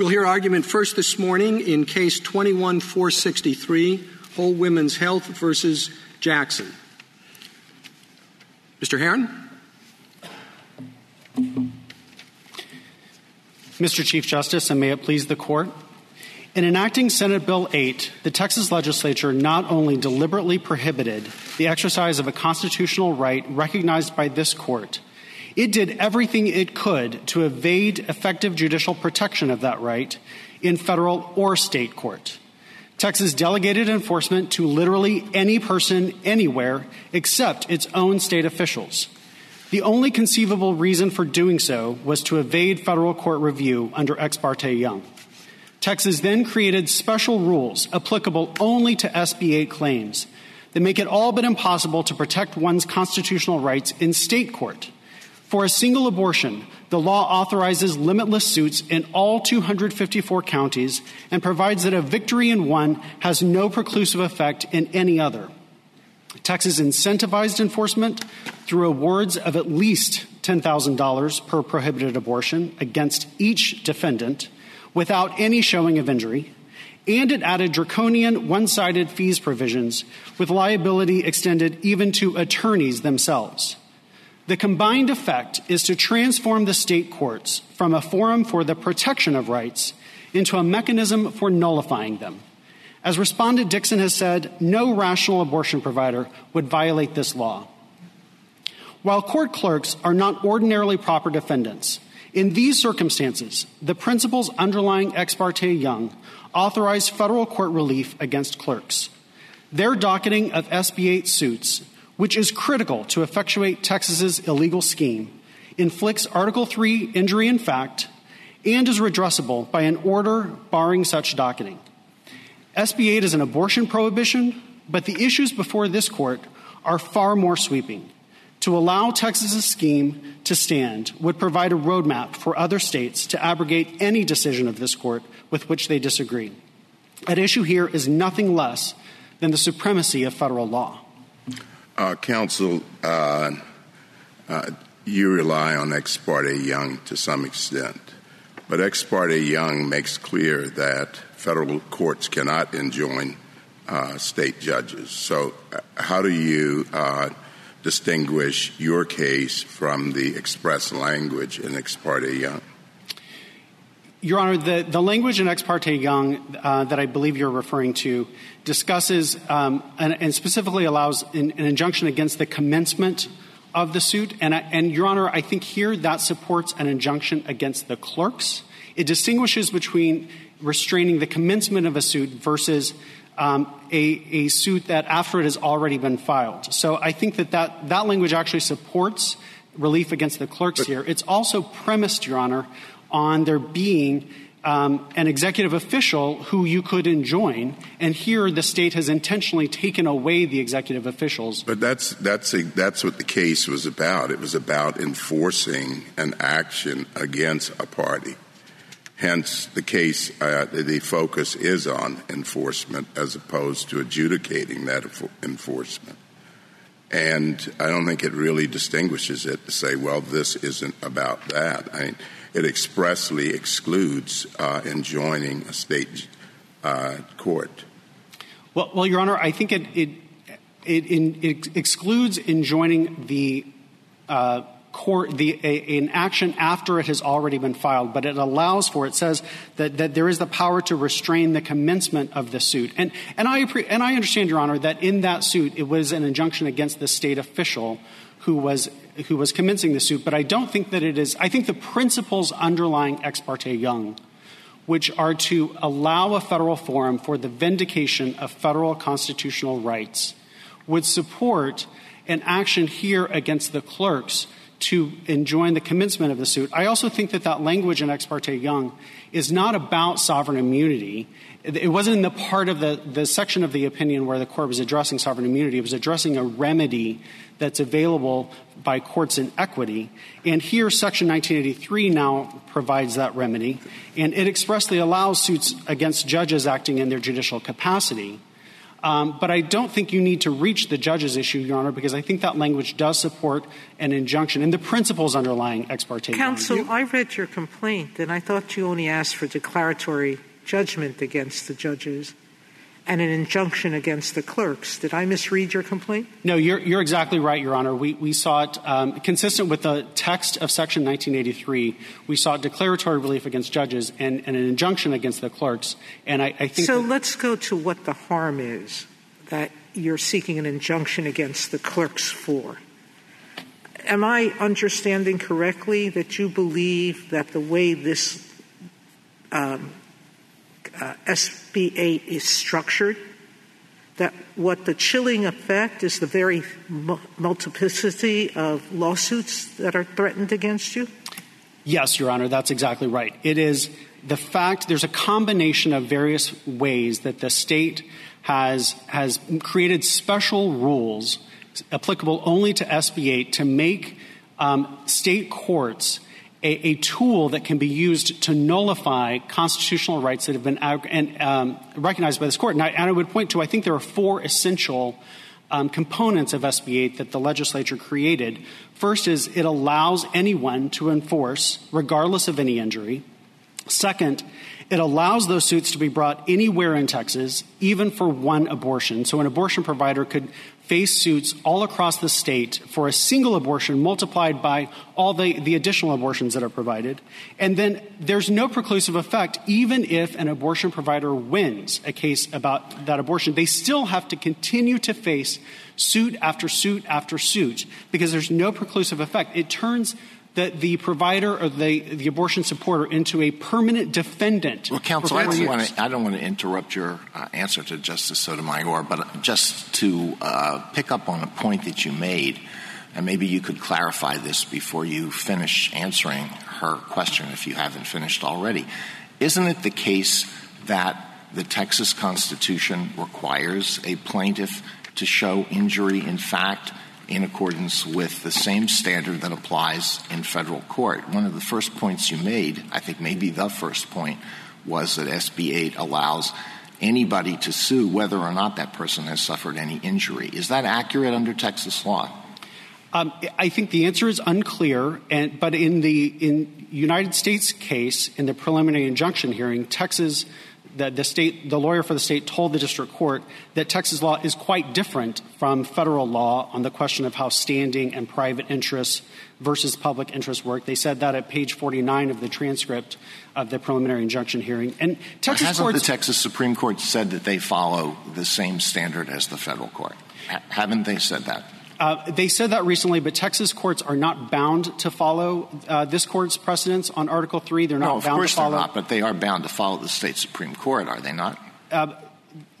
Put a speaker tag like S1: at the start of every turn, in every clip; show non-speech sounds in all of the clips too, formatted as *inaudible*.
S1: We'll hear argument first this morning in case 21463, Whole Woman's Health versus Jackson. Mr. Hearron?
S2: Mr. Chief Justice, and may it please the court. In enacting Senate Bill 8, the Texas legislature not only deliberately prohibited the exercise of a constitutional right recognized by this court, it did everything it could to evade effective judicial protection of that right in federal or state court. Texas delegated enforcement to literally any person anywhere except its own state officials. The only conceivable reason for doing so was to evade federal court review under Ex parte Young. Texas then created special rules applicable only to SB 8 claims that make it all but impossible to protect one's constitutional rights in state court. For a single abortion, the law authorizes limitless suits in all 254 counties and provides that a victory in one has no preclusive effect in any other. Texas incentivized enforcement through awards of at least $10,000 per prohibited abortion against each defendant without any showing of injury, and it added draconian one sided fees provisions with liability extended even to attorneys themselves. The combined effect is to transform the state courts from a forum for the protection of rights into a mechanism for nullifying them. As Respondent Dickson has said, no rational abortion provider would violate this law. While court clerks are not ordinarily proper defendants, in these circumstances, the principles underlying Ex parte Young authorize federal court relief against clerks. Their docketing of SB 8 suits which is critical to effectuate Texas's illegal scheme, inflicts Article 3 injury in fact and is redressable by an order barring such docketing. SB 8 is an abortion prohibition, but the issues before this court are far more sweeping. To allow Texas's scheme to stand would provide a roadmap for other states to abrogate any decision of this court with which they disagree. At issue here is nothing less than the supremacy of federal law.
S3: Uh, counsel, uh, uh, you rely on Ex parte Young to some extent, but Ex parte Young makes clear that federal courts cannot enjoin uh, state judges. So, uh, how do you uh, distinguish your case from the express language in Ex parte Young?
S2: Your Honor, the, the language in Ex parte Young uh, that I believe you're referring to discusses um, and, and, specifically allows an, an, injunction against the commencement of the suit. And, and, Your Honor, I think here that supports an injunction against the clerks. It distinguishes between restraining the commencement of a suit versus um, a, a, suit that after it has already been filed. So I think that that, that language actually supports relief against the clerks but, here. It's also premised, Your Honor, on there being um, an executive official who you could enjoin, and here the state has intentionally taken away the executive officials.
S3: But that's that's a, that's what the case was about. It was about enforcing an action against a party. Hence, the case, uh, the focus is on enforcement as opposed to adjudicating that enforcement. And I don't think it really distinguishes it to say, well, this isn't about that. I mean, it expressly excludes uh, enjoining a state uh, court.
S2: Well, well, Your Honor, I think it it it, in, it excludes enjoining the uh, court the a, an action after it has already been filed, but it allows for it says that, that there is the power to restrain the commencement of the suit. And and I and I understand, Your Honor, that in that suit it was an injunction against the state official who was who was commencing the suit, but I don't think that it is. I think the principles underlying Ex parte Young, which are to allow a federal forum for the vindication of federal constitutional rights, would support an action here against the clerks to enjoin the commencement of the suit. I also think that that language in Ex parte Young is not about sovereign immunity. It wasn't in the part of the, the section of the opinion where the court was addressing sovereign immunity. It was addressing a remedy that's available by courts in equity. And here, Section 1983 now provides that remedy, and it expressly allows suits against judges acting in their judicial capacity. Um, but I don't think you need to reach the judge's issue, Your Honor, because I think that language does support an injunction and the principles underlying ex parte.
S4: Counsel, I read your complaint, and I thought you only asked for declaratory judgment against the judges and an injunction against the clerks. Did I misread your complaint?
S2: No, you're, you're exactly right, Your Honor. We, we sought, um, consistent with the text of Section 1983, we sought declaratory relief against judges and, and an injunction against the clerks. And I, I think.
S4: So let's go to what the harm is that you're seeking an injunction against the clerks for. Am I understanding correctly that you believe that the way this um, uh, SB 8 is structured, that what the chilling effect is the very multiplicity of lawsuits that are threatened against you?
S2: Yes, Your Honor, that's exactly right. It is the fact there's a combination of various ways that the state has, has created special rules applicable only to SB 8 to make um, state courts a, a, tool that can be used to nullify constitutional rights that have been and, um, recognized by this court. And I, and I, would point to, I think there are four essential um, components of SB 8 that the legislature created. First is it allows anyone to enforce, regardless of any injury. Second, it allows those suits to be brought anywhere in Texas, even for one abortion. So an abortion provider could face suits all across the state for a single abortion multiplied by all the, the additional abortions that are provided. And then there's no preclusive effect, even if an abortion provider wins a case about that abortion. They still have to continue to face suit after suit after suit because there's no preclusive effect. It turns the, the provider or the, the abortion supporter into a permanent defendant.
S5: Well, counsel, I don't, want to, I don't want to interrupt your uh, answer to Justice Sotomayor, but just to uh, pick up on a point that you made, and maybe you could clarify this before you finish answering her question if you haven't finished already. Isn't it the case that the Texas Constitution requires a plaintiff to show injury in fact in accordance with the same standard that applies in federal court. One of the first points you made, I think maybe the first point, was that SB 8 allows anybody to sue whether or not that person has suffered any injury. Is that accurate under Texas law?
S2: Um, I think the answer is unclear, and, but in the in United States case, in the preliminary injunction hearing, Texas the, the state, the lawyer for the state told the district court that Texas law is quite different from federal law on the question of how standing and private interests versus public interest work. They said that at page 49 of the transcript of the preliminary injunction hearing. And Texas
S5: hasn't
S2: courts,
S5: the Texas Supreme Court said that they follow the same standard as the federal court? haven't they said that?
S2: Uh, they said that recently, but Texas courts are not bound to follow uh, this court's precedents on Article 3. They're not
S5: no, of
S2: bound
S5: course
S2: to follow.
S5: They're not, but they are bound to follow the state Supreme Court, are they not? Uh,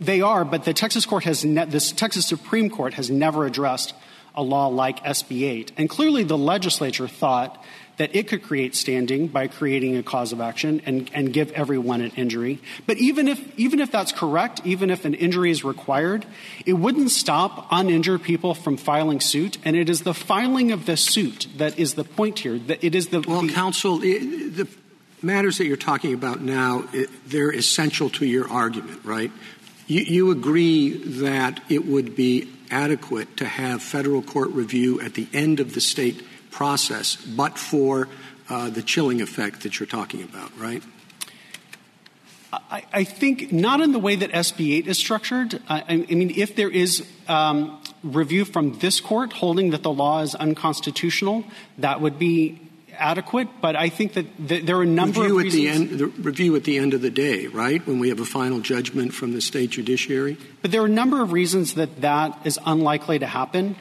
S2: they are, but the Texas court has ne- this Texas Supreme Court has never addressed a law like SB 8. And clearly the legislature thought that it could create standing by creating a cause of action and, and give everyone an injury. But even if, even if that's correct, even if an injury is required, it wouldn't stop uninjured people from filing suit. And it is the filing of the suit that is the point here. That it is the
S1: well,
S2: the,
S1: counsel. It, the matters that you're talking about now, it, they're essential to your argument, right? You, you agree that it would be adequate to have federal court review at the end of the state process, but for uh, the chilling effect that you're talking about, right?
S2: I, I, think not in the way that SB 8 is structured. I, I mean, if there is um, review from this court holding that the law is unconstitutional, that would be adequate. But I think that th- there are a number
S1: review
S2: of
S1: reasons. At the end, the review at the end of the day, right? When we have a final judgment from the state judiciary.
S2: But there are a number of reasons that that is unlikely to happen.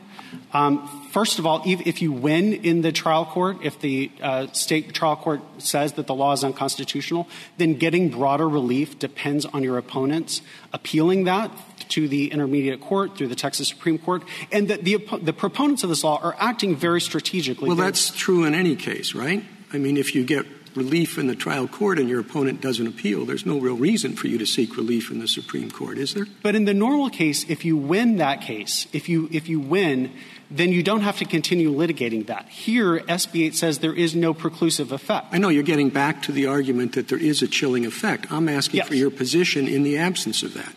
S2: Um, first of all, if you win in the trial court, if the uh, state trial court says that the law is unconstitutional, then getting broader relief depends on your opponents appealing that to the intermediate court through the Texas Supreme Court, and that the, the proponents of this law are acting very strategically.
S1: Well, that's true in any case, right? I mean, if you get relief in the trial court and your opponent doesn't appeal, there's no real reason for you to seek relief in the Supreme Court, is there?
S2: But in the normal case, if you win that case, if you if you win, then you don't have to continue litigating that. Here, SB 8 says there is no preclusive effect.
S1: I know you're getting back to the argument that there is a chilling effect. I'm asking
S2: yes.
S1: for your position in the absence of that.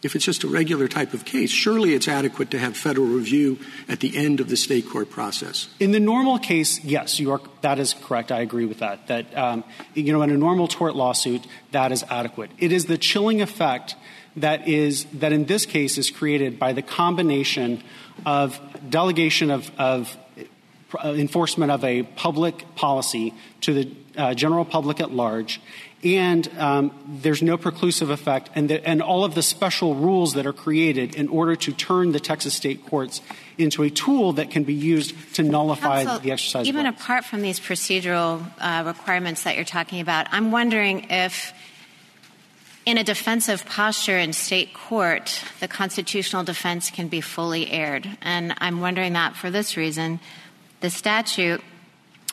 S1: if it's just a regular type of case, surely it's adequate to have federal review at the end of the state court process.
S2: In the normal case, yes, you are, that is correct. I agree with that. That um, you know, in a normal tort lawsuit, that is adequate. It is the chilling effect that is that in this case is created by the combination of delegation of, of uh, enforcement of a public policy to the uh, general public at large and um, there's no preclusive effect, and, the, and all of the special rules that are created in order to turn the Texas state courts into a tool that can be used to nullify
S6: Counsel,
S2: the exercise.
S6: Even apart from these procedural uh, requirements that you're talking about, I'm wondering if. In a defensive posture in state court, the constitutional defense can be fully aired. And I'm wondering that for this reason. The statute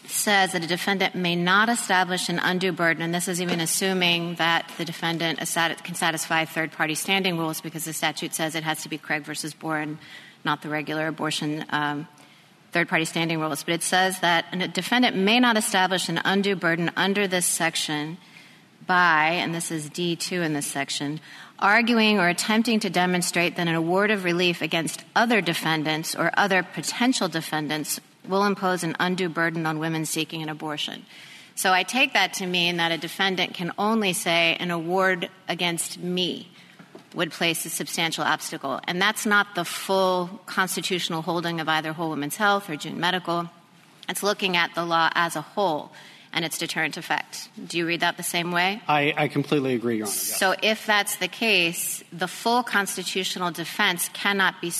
S6: says that a defendant may not establish an undue burden, and this is even assuming that the defendant can satisfy third party standing rules because the statute says it has to be Craig versus Boren, not the regular abortion um, third party standing rules. But it says that a defendant may not establish an undue burden under this section by, and this is D2 in this section, arguing or attempting to demonstrate that an award of relief against other defendants or other potential defendants will impose an undue burden on women seeking an abortion. So I take that to mean that a defendant can only say an award against me would place a substantial obstacle. And that's not the full constitutional holding of either Whole Woman's Health or June Medical. It's looking at the law as a whole and its deterrent effect. Do you read that the same way?
S2: I, I completely agree, Your Honor.
S6: So if that's the case, the full constitutional defense cannot be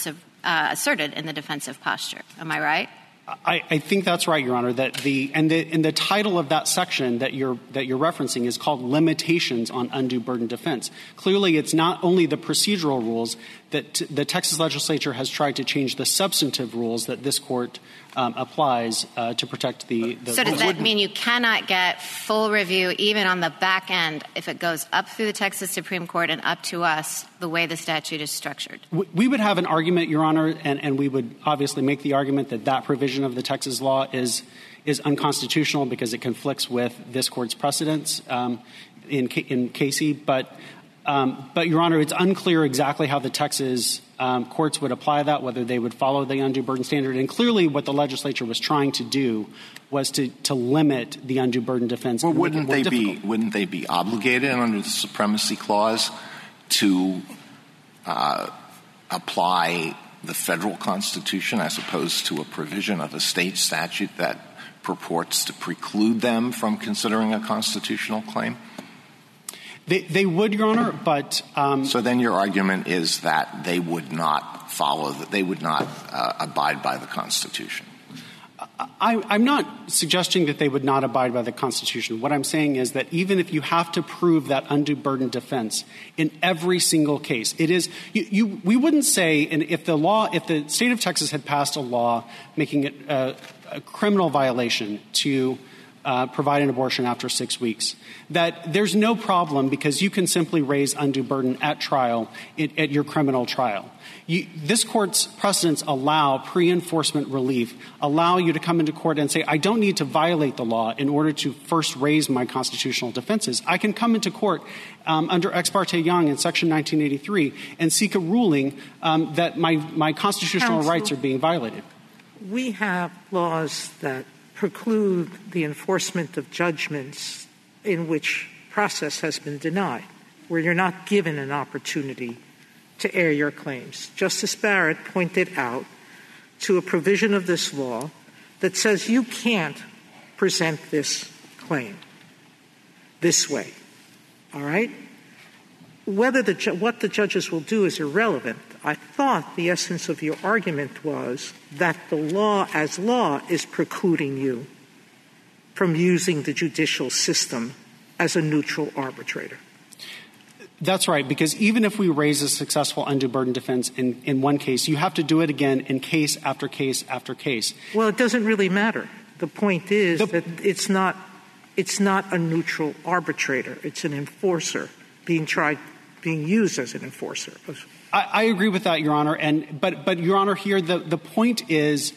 S6: uh, asserted in the defensive posture. Am I right?
S2: I, I, think that's right, Your Honor. That the and the and the title of that section that you're that you're referencing is called limitations on undue burden defense. Clearly, it's not only the procedural rules that t- the Texas legislature has tried to change the substantive rules that this court um, applies uh, to protect the. the
S6: so does that mean you cannot get full review even on the back end if it goes up through the Texas Supreme Court and up to us the way the statute is structured?
S2: We would have an argument, Your Honor, and, and we would obviously make the argument that that provision of the Texas law is is unconstitutional because it conflicts with this court's precedents um, in in Casey, but. Um, but, Your Honor, it's unclear exactly how the Texas um, courts would apply that, whether they would follow the undue burden standard. And clearly, what the legislature was trying to do was to, to limit the undue burden defense.
S5: Well, wouldn't they difficult. be wouldn't they be obligated under the supremacy clause to uh, apply the federal constitution as opposed to a provision of a state statute that purports to preclude them from considering a constitutional claim?
S2: They, they would, Your Honor, but um,
S5: so then your argument is that they would not follow that they would not uh, abide by the Constitution.
S2: I, I'm not suggesting that they would not abide by the Constitution. What I'm saying is that even if you have to prove that undue burden defense in every single case, it is you, you, we wouldn't say, and if the law, if the state of Texas had passed a law making it a, a criminal violation to uh, provide an abortion after six weeks. That there's no problem because you can simply raise undue burden at trial, it, at your criminal trial. You, this court's precedents allow pre enforcement relief, allow you to come into court and say, I don't need to violate the law in order to first raise my constitutional defenses. I can come into court um, under Ex parte Young in Section 1983 and seek a ruling um, that my, my constitutional Counsel, rights are being violated.
S4: We have laws that preclude the enforcement of judgments in which process has been denied, where you're not given an opportunity to air your claims. Justice Barrett pointed out to a provision of this law that says you can't present this claim this way. All right? Whether the ju- what the judges will do is irrelevant. I thought the essence of your argument was that the law as law is precluding you from using the judicial system as a neutral arbitrator.
S2: That's right, because even if we raise a successful undue burden defense in, in one case, you have to do it again in case after case after case.
S4: Well, it doesn't really matter. The point is the, that it's not, it's not a neutral arbitrator, it's an enforcer being tried being used as an enforcer.
S2: I, I agree with that, Your Honor. And but Your Honor, here the, the point is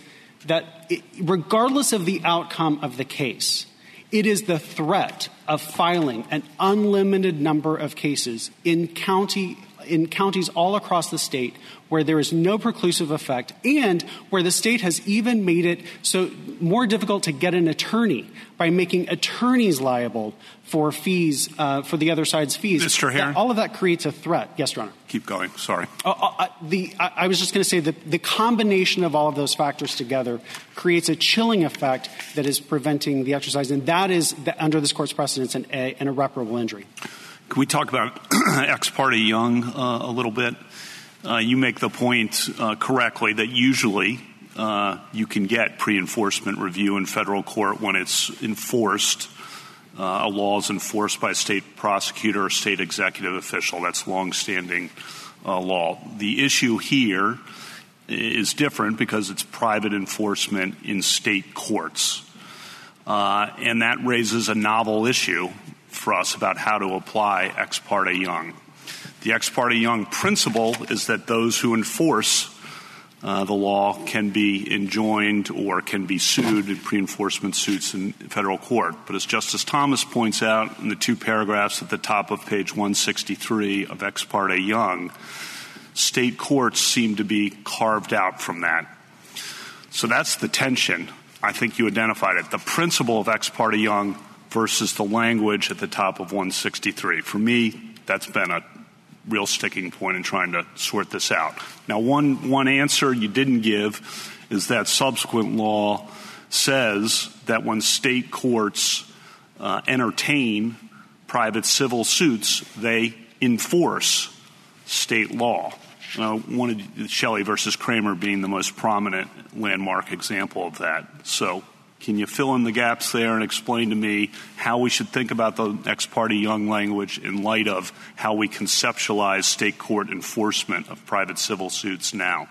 S2: that regardless of the outcome of the case, it is the threat of filing an unlimited number of cases in county in counties all across the state where there is no preclusive effect and where the state has even made it so more difficult to get an attorney by making attorneys liable for fees uh, for the other side's fees.
S7: Mr. Hearron,
S2: all of that creates a threat. Yes, Your Honor.
S7: Keep going. Sorry.
S2: Uh, uh, the, I, I was just going to say that the combination of all of those factors together creates a chilling effect that is preventing the exercise, and that is the, under this court's precedence an, an irreparable injury.
S7: Can we talk about *clears throat* ex parte Young uh, a little bit? Uh, you make the point uh, correctly that usually uh, you can get pre-enforcement review in federal court when it's enforced. Uh, a law is enforced by a state prosecutor or state executive official. That's longstanding uh, law. The issue here is different because it's private enforcement in state courts. and that raises a novel issue for us about how to apply ex parte Young. The ex parte Young principle is that those who enforce uh, the law can be enjoined or can be sued in pre enforcement suits in federal court. But as Justice Thomas points out in the two paragraphs at the top of page 163 of Ex parte Young, state courts seem to be carved out from that. So that's the tension. I think you identified it. The principle of Ex parte Young versus the language at the top of 163. For me, that's been a real sticking point in trying to sort this out. Now, one, one answer you didn't give is that subsequent law says that when state courts uh, entertain private civil suits, they enforce state law. Uh, one of Shelley versus Kraemer being the most prominent landmark example of that. So can you fill in the gaps there and explain to me how we should think about the ex parte Young language in light of how we conceptualize state court enforcement of private civil suits now?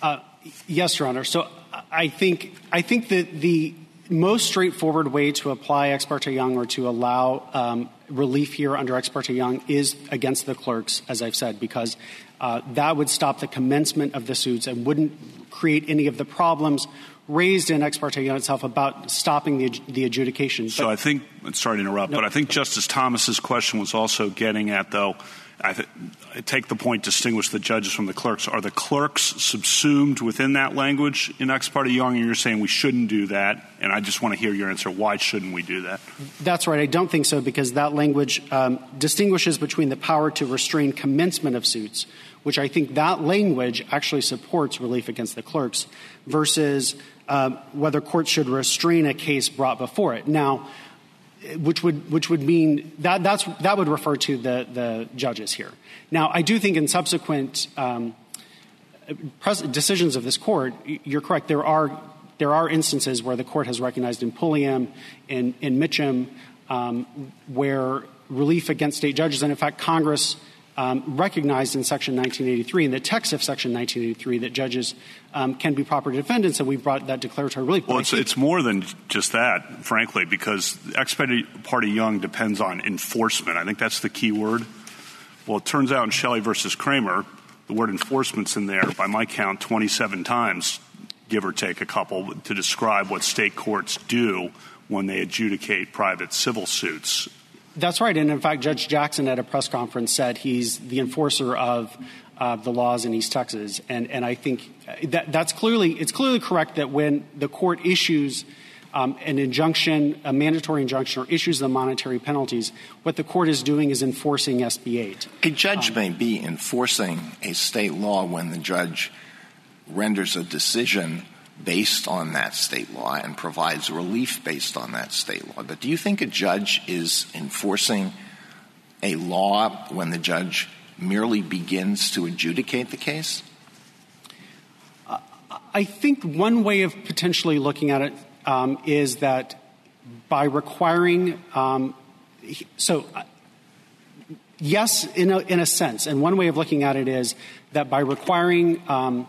S2: Uh, yes, Your Honor. So I think I think that the most straightforward way to apply ex parte Young or to allow um, relief here under ex parte Young is against the clerks, as I've said, because uh, that would stop the commencement of the suits and wouldn't create any of the problems raised in ex parte Young itself about stopping the, the adjudication.
S7: So I think, sorry to interrupt, no, but I think Justice Thomas's question was also getting at, though, I, th- I, take the point distinguish the judges from the clerks. Are the clerks subsumed within that language in ex parte Young? And you're saying we shouldn't do that. And I just want to hear your answer. Why shouldn't we do that?
S2: That's right. I don't think so because that language um, distinguishes between the power to restrain commencement of suits, which I think that language actually supports relief against the clerks, versus um, whether courts should restrain a case brought before it. Now, which would which would mean that that's that would refer to the the judges here. Now, I do think in subsequent um, decisions of this court, you're correct. There are there are instances where the court has recognized in Pulliam, in in Mitchum, um, where relief against state judges, and in fact, Congress um, recognized in Section 1983, in the text of Section 1983, that judges um, can be proper defendants, and we brought that declaratory relief.
S7: Well, it's, it's, more than just that, frankly, because ex parte Young depends on enforcement. I think that's the key word. Well, it turns out in Shelley versus Kraemer, the word enforcement's in there, by my count, 27 times, give or take a couple, to describe what state courts do when they adjudicate private civil suits.
S2: That's right. And in fact, Judge Jackson at a press conference said he's the enforcer of uh, the laws in East Texas. And, and I think that, that's clearly, it's clearly correct that when the court issues um, an injunction, a mandatory injunction, or issues the monetary penalties, what the court is doing is enforcing SB 8.
S5: A judge um, may be enforcing a state law when the judge renders a decision based on that state law and provides relief based on that state law. But do you think a judge is enforcing a law when the judge merely begins to adjudicate the case?
S2: I think one way of potentially looking at it um, is that by requiring, um, so uh, yes, in a, in a sense, and one way of looking at it is that by requiring um,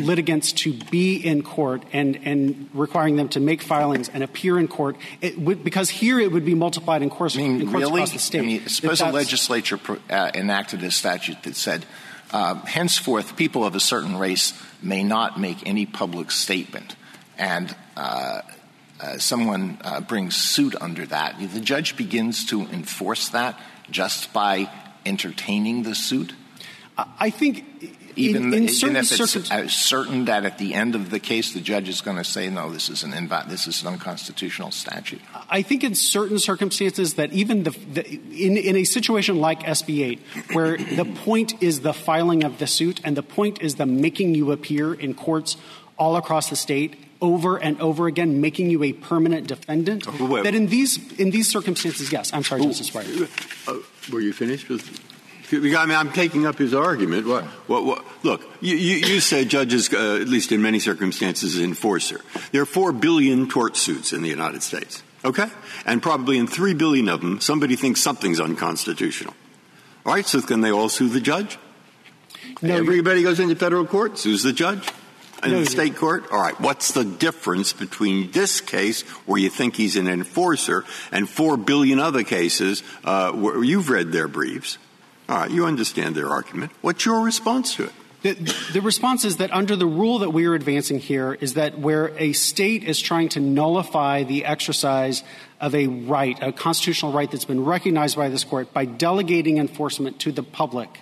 S2: litigants to be in court and, and requiring them to make filings and appear in court, would, because here it would be multiplied in, course,
S5: I mean,
S2: in courts
S5: really?
S2: across the state. I
S5: mean, suppose a legislature uh, enacted a statute that said, uh, henceforth, people of a certain race may not make any public statement, and uh, uh someone uh, brings suit under that. The judge begins to enforce that just by entertaining the suit?
S2: I think
S5: even,
S2: in, in
S5: even if it's certain that at the end of the case the judge is going to say no this is an inv- this is an unconstitutional statute
S2: i think in certain circumstances that even the, the in, in a situation like sb 8 where the point is the filing of the suit and the point is the making you appear in courts all across the state over and over again, making you a permanent defendant. Oh, that in these in these circumstances, yes. I'm sorry, oh, Justice Breyer.
S8: Uh, were you finished with? I mean, I'm taking up his argument. What, what, what, look, you, you, you say judges, uh, at least in many circumstances, enforcer. There are four billion tort suits in the United States. Okay, and probably in three billion of them, somebody thinks something's unconstitutional. All right, so can they all sue the judge? No, Everybody goes into federal court, sues the judge in no, the state court? All right. What's the difference between this case where you think he's an enforcer and four billion other cases uh, where you've read their briefs? All right. You understand their argument. What's your response to it?
S2: The, the, response is that under the rule that we are advancing here is that where a state is trying to nullify the exercise of a right, a constitutional right that's been recognized by this court by delegating enforcement to the public –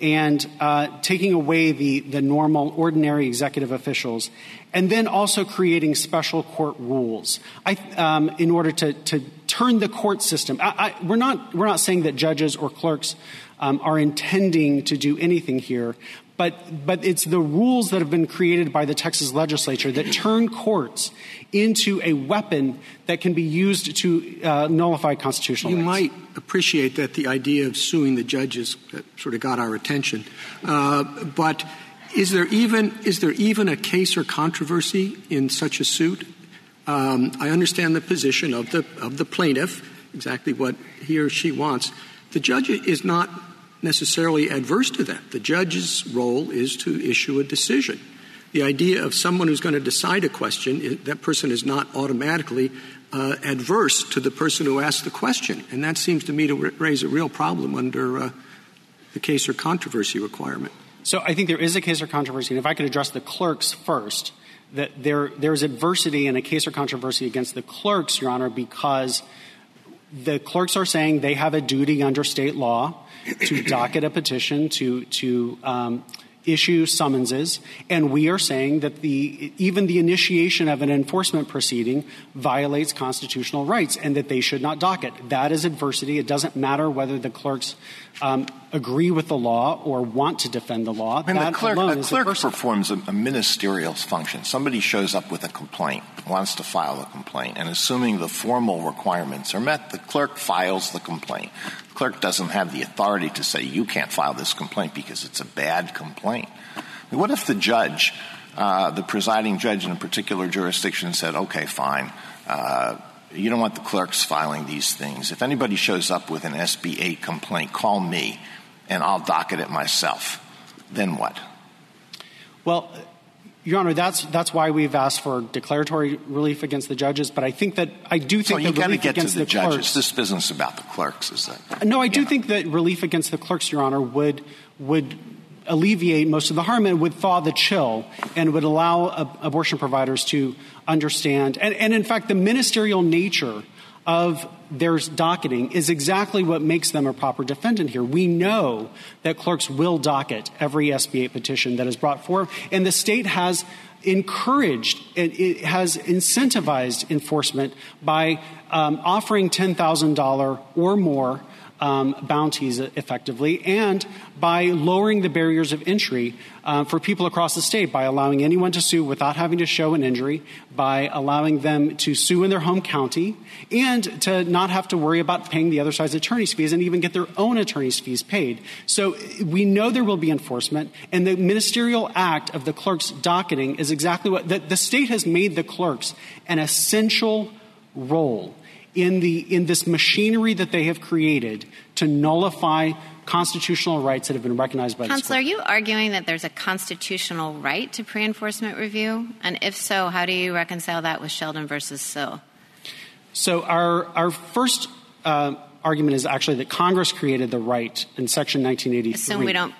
S2: and uh, taking away the, the normal, ordinary executive officials, and then also creating special court rules I, um, in order to, to turn the court system. I, I, we're, not, we're not saying that judges or clerks um, are intending to do anything here, but, but it's the rules that have been created by the Texas legislature that turn courts into a weapon that can be used to uh, nullify constitutional
S1: you
S2: rights.
S1: might appreciate that the idea of suing the judges sort of got our attention. Uh, but is there even is there even a case or controversy in such a suit? Um, I understand the position of the of the plaintiff, exactly what he or she wants. The judge is not necessarily adverse to that. The judge's role is to issue a decision. The idea of someone who's going to decide a question, that person is not automatically uh, adverse to the person who asked the question. And that seems to me to raise a real problem under uh, the case or controversy requirement.
S2: So I think there is a case or controversy. And if I could address the clerks first, that there, there's adversity in a case or controversy against the clerks, Your Honor, because the clerks are saying they have a duty under state law to docket a petition to, to um, issue summonses, and we are saying that the, even the initiation of an enforcement proceeding violates constitutional rights and that they should not docket. That is adversity. It doesn't matter whether the clerks um, agree with the law or want to defend the law.
S5: I mean,
S2: that
S5: the clerk, a clerk performs a, a, ministerial function. Somebody shows up with a complaint, wants to file a complaint, and assuming the formal requirements are met, the clerk files the complaint. The clerk doesn't have the authority to say you can't file this complaint because it's a bad complaint. What if the judge, uh, the presiding judge in a particular jurisdiction, said, "Okay, fine." Uh, you don't want the clerks filing these things. If anybody shows up with an SB 8 complaint, call me and I'll docket it myself. Then what?
S2: Well, Your Honor, that's that's why we've asked for declaratory relief against the judges. But I think that I do think
S5: so you
S2: that relief
S5: get to the,
S2: the
S5: judges.
S2: clerks.
S5: This business about the clerks is that?
S2: No, I do yeah. think that relief against the clerks, Your Honor, would would alleviate most of the harm and would thaw the chill and would allow abortion providers to understand. And, and in fact, the ministerial nature of their docketing is exactly what makes them a proper defendant here. We know that clerks will docket every SB 8 petition that is brought forward, and the state has encouraged and it has incentivized enforcement by um, offering $10,000 or more um, bounties effectively and by lowering the barriers of entry uh, for people across the state by allowing anyone to sue without having to show an injury, by allowing them to sue in their home county, and to not have to worry about paying the other side's attorney's fees and even get their own attorney's fees paid. So we know there will be enforcement, and the ministerial act of the clerk's docketing is exactly what the, the state has made the clerks an essential role in, the, in this machinery that they have created to nullify constitutional rights that have been recognized by
S6: Counselor,
S2: the
S6: are you arguing that there's a constitutional right to pre-enforcement review? And if so, how do you reconcile that with Sheldon versus Sill?
S2: So our, our first uh, argument is actually that Congress created the right in Section 1983.
S6: Assume we don't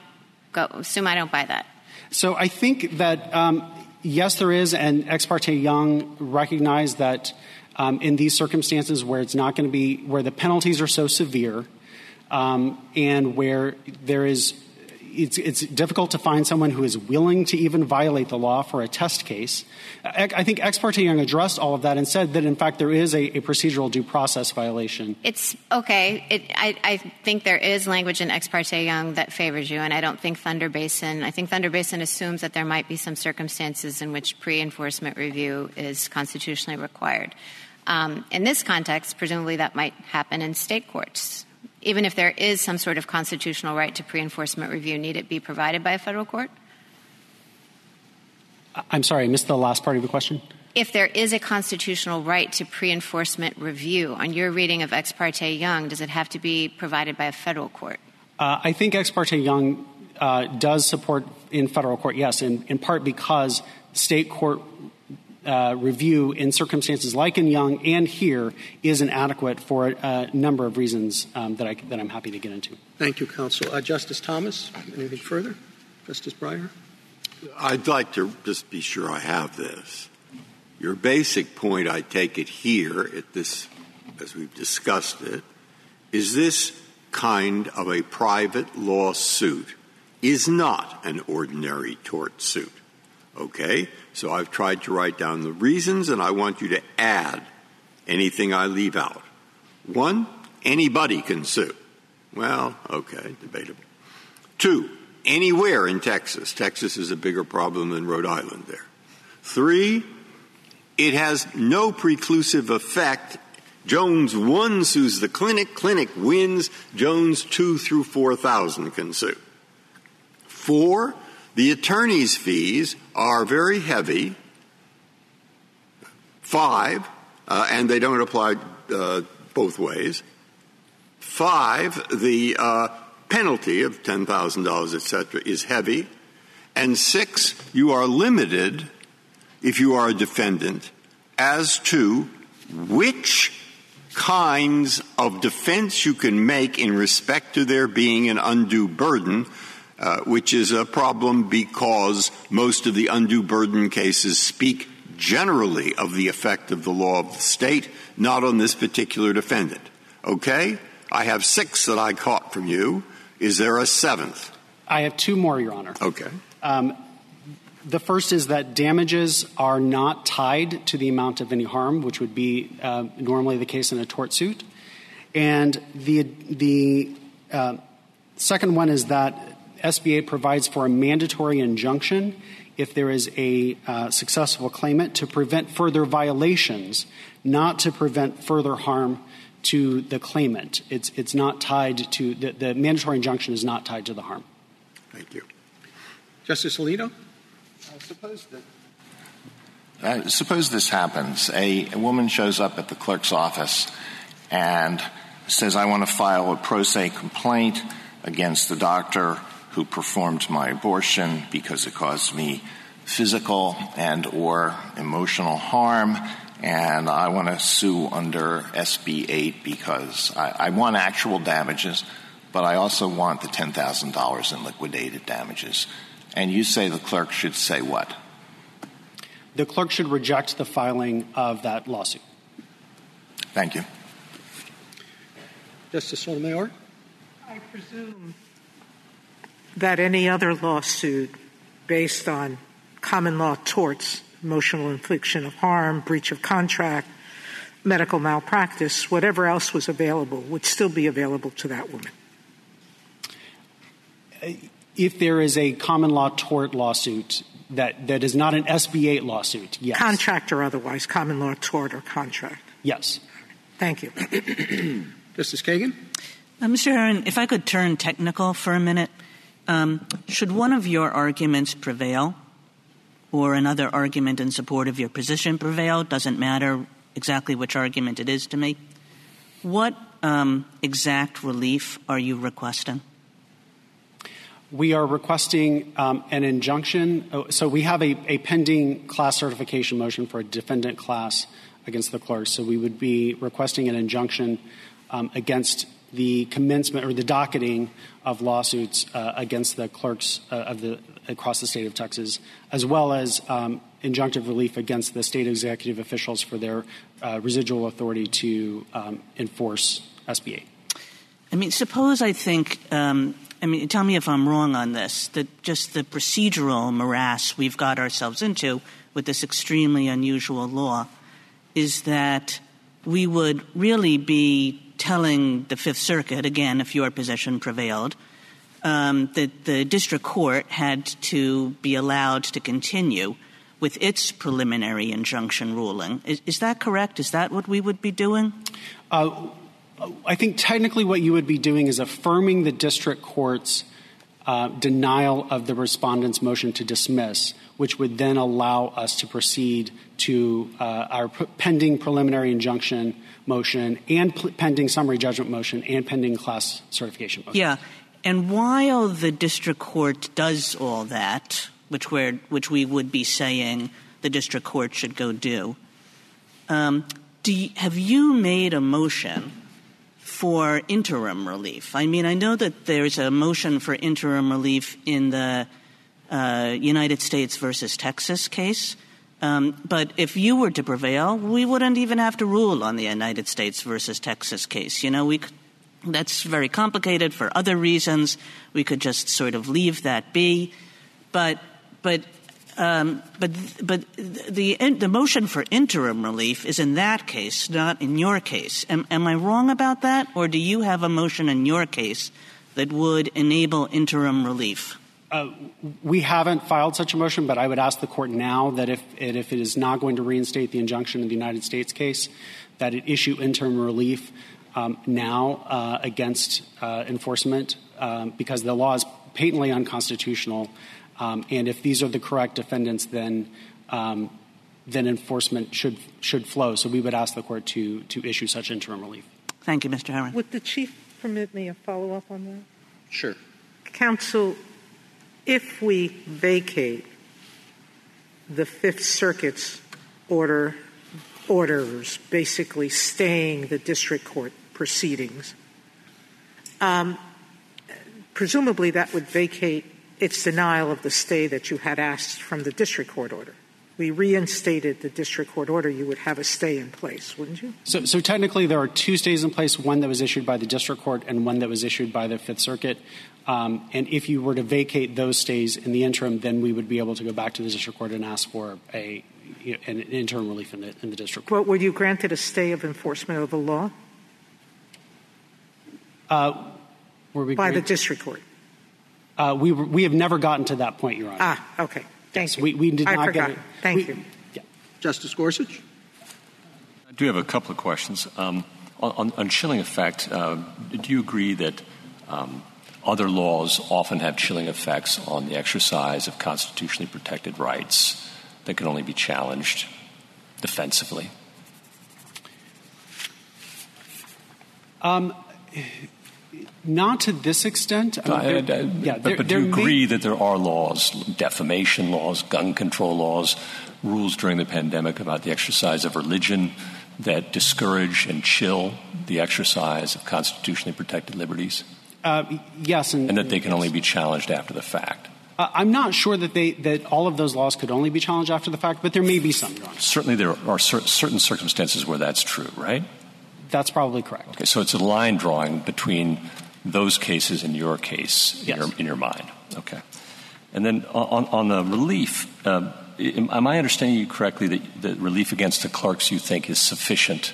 S6: go. Assume I don't buy that.
S2: So I think that um, yes, there is, and Ex parte Young recognized that um, in these circumstances where it's not going to be where the penalties are so severe um, and where there is it's, it's difficult to find someone who is willing to even violate the law for a test case. I, I think Ex parte Young addressed all of that and said that, in fact, there is a, a procedural due process violation.
S6: It's okay. It, I, I, think there is language in Ex parte Young that favors you, and I don't think Thunder Basin, I think Thunder Basin assumes that there might be some circumstances in which pre enforcement review is constitutionally required. Um, in this context, presumably that might happen in state courts even if there is some sort of constitutional right to pre enforcement review, need it be provided by a federal court?
S2: I'm sorry, I missed the last part of the question.
S6: If there is a constitutional right to pre enforcement review, on your reading of Ex parte Young, does it have to be provided by a federal court?
S2: Uh, I think Ex parte Young uh, does support in federal court, yes, in, in part because state court uh, review in circumstances like in Young and here is inadequate for a, a number of reasons um, that, I, that I'm happy to get into.
S1: Thank you, counsel. Uh, Justice Thomas, anything further? Justice Breyer?
S8: I'd like to just be sure I have this. Your basic point, I take it here at this, as we've discussed it, is this kind of a private lawsuit is not an ordinary tort suit. Okay? So I've tried to write down the reasons, and I want you to add anything I leave out. One, anybody can sue. Well, okay, debatable. Two, anywhere in Texas. Texas is a bigger problem than Rhode Island there. Three, it has no preclusive effect. Jones 1 sues the clinic, clinic wins, Jones 2 through 4,000 can sue. Four, the attorney's fees are very heavy. Five, uh, and they don't apply uh, both ways. Five, the uh, penalty of $10,000, etc., is heavy. And six, you are limited, if you are a defendant, as to which kinds of defense you can make in respect to there being an undue burden uh, which is a problem because most of the undue burden cases speak generally of the effect of the law of the state, not on this particular defendant. Okay? I have six that I caught from you. Is there a seventh?
S2: I have two more, Your Honor.
S8: Okay.
S2: Um, the first is that damages are not tied to the amount of any harm, which would be uh, normally the case in a tort suit. And the, the uh, second one is that SB8 provides for a mandatory injunction if there is a uh, successful claimant to prevent further violations, not to prevent further harm to the claimant. It's, it's not tied to, the, the mandatory injunction is not tied to the harm.
S8: Thank you.
S1: Justice Alito?
S5: I suppose that. Uh, suppose this happens. A, a, woman shows up at the clerk's office and says, I want to file a pro se complaint against the doctor who performed my abortion because it caused me physical and or emotional harm and I want to sue under SB 8 because I, I, want actual damages, but I also want the $10,000 in liquidated damages. And you say the clerk should say what?
S2: The clerk should reject the filing of that lawsuit.
S5: Thank you.
S1: Justice Sotomayor?
S4: I presume that any other lawsuit based on common law torts, emotional infliction of harm, breach of contract, medical malpractice, whatever else was available, would still be available to that woman.
S2: If there is a common law tort lawsuit that, that is not an SB 8 lawsuit, yes.
S4: Contract or otherwise, common law tort or contract.
S2: Yes.
S4: Thank you. *clears throat*
S1: Justice Kagan?
S9: Uh, Mr. Hearron, if I could turn technical for a minute. Um, should one of your arguments prevail, or another argument in support of your position prevail, doesn't matter exactly which argument it is to me, what um, exact relief are you requesting?
S2: We are requesting um, an injunction. So we have a, a, pending class certification motion for a defendant class against the clerk. So we would be requesting an injunction um, against the commencement or the docketing of lawsuits uh, against the clerks uh, of the across the state of Texas, as well as um, injunctive relief against the state executive officials for their uh, residual authority to um, enforce SB 8.
S9: I mean, suppose I think, um, I mean, tell me if I'm wrong on this, that just the procedural morass we've got ourselves into with this extremely unusual law is that we would really be telling the Fifth Circuit, again, if your position prevailed, um, that the district court had to be allowed to continue with its preliminary injunction ruling. Is, that correct? Is that what we would be doing?
S2: Uh, I think technically what you would be doing is affirming the district court's uh, denial of the respondent's motion to dismiss, which would then allow us to proceed to uh, our pending preliminary injunction motion and pl- pending summary judgment motion and pending class certification motion.
S9: Yeah. And while the district court does all that, which, we're, which we would be saying the district court should go do, um, do you, have you made a motion for interim relief? I mean, I know that there's a motion for interim relief in the uh, United States versus Texas case. Um, but if you were to prevail, we wouldn't even have to rule on the United States versus Texas case. You know, we could, that's very complicated for other reasons. We could just sort of leave that be. But but um, but but the the motion for interim relief is in that case, not in your case. Am, am I wrong about that, or do you have a motion in your case that would enable interim relief?
S2: Uh, we haven't filed such a motion, but I would ask the court now that if it, if it is not going to reinstate the injunction in the United States case, that it issue interim relief um, now uh, against uh, enforcement um, because the law is patently unconstitutional. Um, and if these are the correct defendants, then um, then enforcement should should flow. So we would ask the court to to issue such interim relief.
S9: Thank you, Mr. Hearron.
S4: Would the chief permit me a follow up on that?
S1: Sure.
S4: Counsel, if we vacate the Fifth Circuit's order orders basically staying the district court proceedings, um, presumably that would vacate its denial of the stay that you had asked from the district court order. We reinstated the district court order, you would have a stay in place, wouldn't you?
S2: So, so technically, there are two stays in place one that was issued by the district court and one that was issued by the Fifth Circuit. Um, and if you were to vacate those stays in the interim, then we would be able to go back to the district court and ask for a, you know, an interim relief in the, in the district court.
S4: Well, were you granted a stay of enforcement of the law?
S2: Uh, were we
S4: by
S2: granted?
S4: the district court?
S2: Uh, we, were, we have never gotten to that point, Your Honor.
S4: Ah, okay. Thank
S2: yes,
S4: you.
S2: We, we did
S4: I
S2: not
S4: forgot.
S2: get it.
S4: Thank
S2: we,
S4: you.
S2: Yeah.
S1: Justice Gorsuch?
S10: I do have a couple of questions. Um, on, on, chilling effect, uh, do you agree that um, other laws often have chilling effects on the exercise of constitutionally protected rights that can only be challenged defensively?
S2: Um, not to this extent.
S10: I mean, uh, yeah, but, but do you agree may... that there are laws, defamation laws, gun control laws, rules during the pandemic about the exercise of religion that discourage and chill the exercise of constitutionally protected liberties?
S2: Uh, yes, and,
S10: that they can only be challenged after the fact.
S2: Uh, I'm not sure that they that all of those laws could only be challenged after the fact, but there may be some.
S10: Certainly, there are cer- certain circumstances where that's true, right?
S2: That's probably correct.
S10: Okay, so it's a line drawing between those cases and your case in, your, in, your, mind. Okay. And then on, on the relief, uh, am I understanding you correctly that, that relief against the clerks you think is sufficient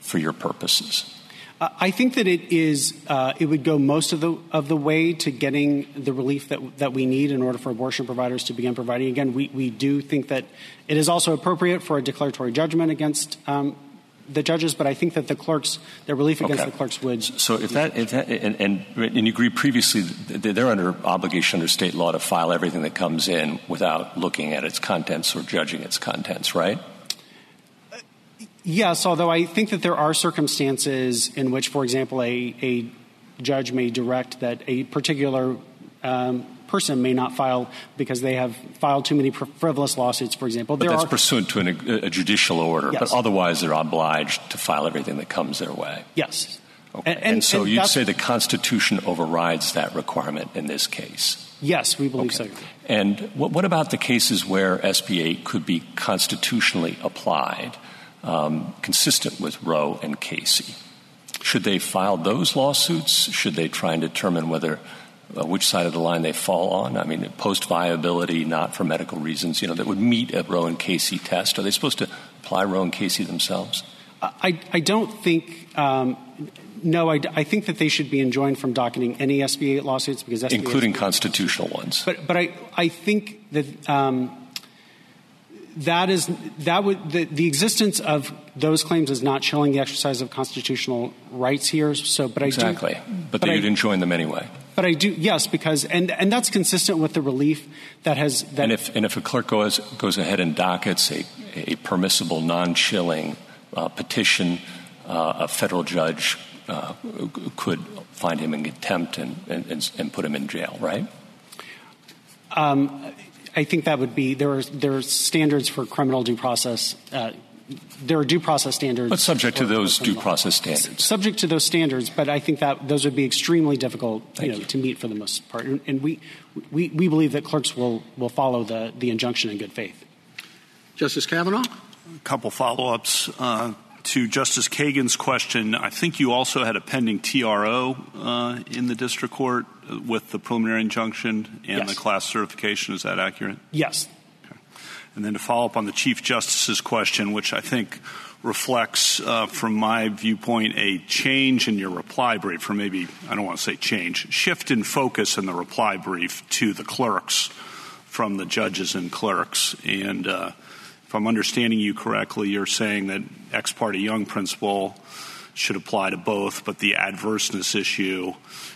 S10: for your purposes?
S2: Uh, I think that it is. Uh, it would go most of the of the way to getting the relief that that we need in order for abortion providers to begin providing. Again, we we do think that it is also appropriate for a declaratory judgment against um, the judges, but I think that the clerks, the relief against
S10: okay.
S2: the clerks would.
S10: So if that, if that and, and, and, you agree previously, they're under obligation under state law to file everything that comes in without looking at its contents or judging its contents, right?
S2: Yes, although I think that there are circumstances in which, for example, a, a judge may direct that a particular um, person may not file because they have filed too many frivolous lawsuits, for example.
S10: But
S2: there
S10: that's
S2: are,
S10: pursuant to an, a judicial order.
S2: Yes.
S10: But otherwise, they're obliged to file everything that comes their way.
S2: Yes.
S10: Okay.
S2: And,
S10: and, and so
S2: and
S10: you'd say the Constitution overrides that requirement in this case?
S2: Yes, we believe
S10: okay.
S2: so.
S10: And what, what, about the cases where SB 8 could be constitutionally applied, consistent with Roe and Casey? should they file those lawsuits? Should they try and determine whether uh, which side of the line they fall on? I mean, post viability, not for medical reasons, you know, that would meet a Roe and Casey test. Are they supposed to apply Roe and Casey themselves?
S2: I, I don't think. Um, no, I, I, think that they should be enjoined from docketing any SB 8 lawsuits because
S10: including constitutional ones.
S2: But but I I think that um, that is that would the, the existence of those claims is not chilling the exercise of constitutional rights here. So, but
S10: I exactly.
S2: Do,
S10: but, but you'd join them anyway.
S2: But I do, yes, because and and that's consistent with the relief that has. That
S10: and if and if a clerk goes goes ahead and dockets a a permissible non-chilling uh, petition, uh, a federal judge uh, could find him in contempt and, and and put him in jail, right?
S2: Um, I think that would be there are there are standards for criminal due process. Uh, there are due process standards.
S10: But subject to those due process standards.
S2: Subject to those standards, but I think that those would be extremely difficult you know, you. to meet for the most part. And, and we, we, we believe that clerks will, will follow the, the injunction in good faith.
S1: Justice Kavanaugh?
S7: A couple follow ups. Uh, to Justice Kagan's question, I think you also had a pending TRO uh, in the district court with the preliminary injunction and
S2: yes.
S7: the class certification. Is that accurate?
S2: Yes.
S7: Okay. And then to follow up on the Chief Justice's question, which I think reflects, uh, from my viewpoint, a change in your reply brief, or maybe, I don't want to say change, shift in focus in the reply brief to the clerks from the judges and clerks. And uh, if I'm understanding you correctly, you're saying that ex parte Young principle should apply to both, but the adverseness issue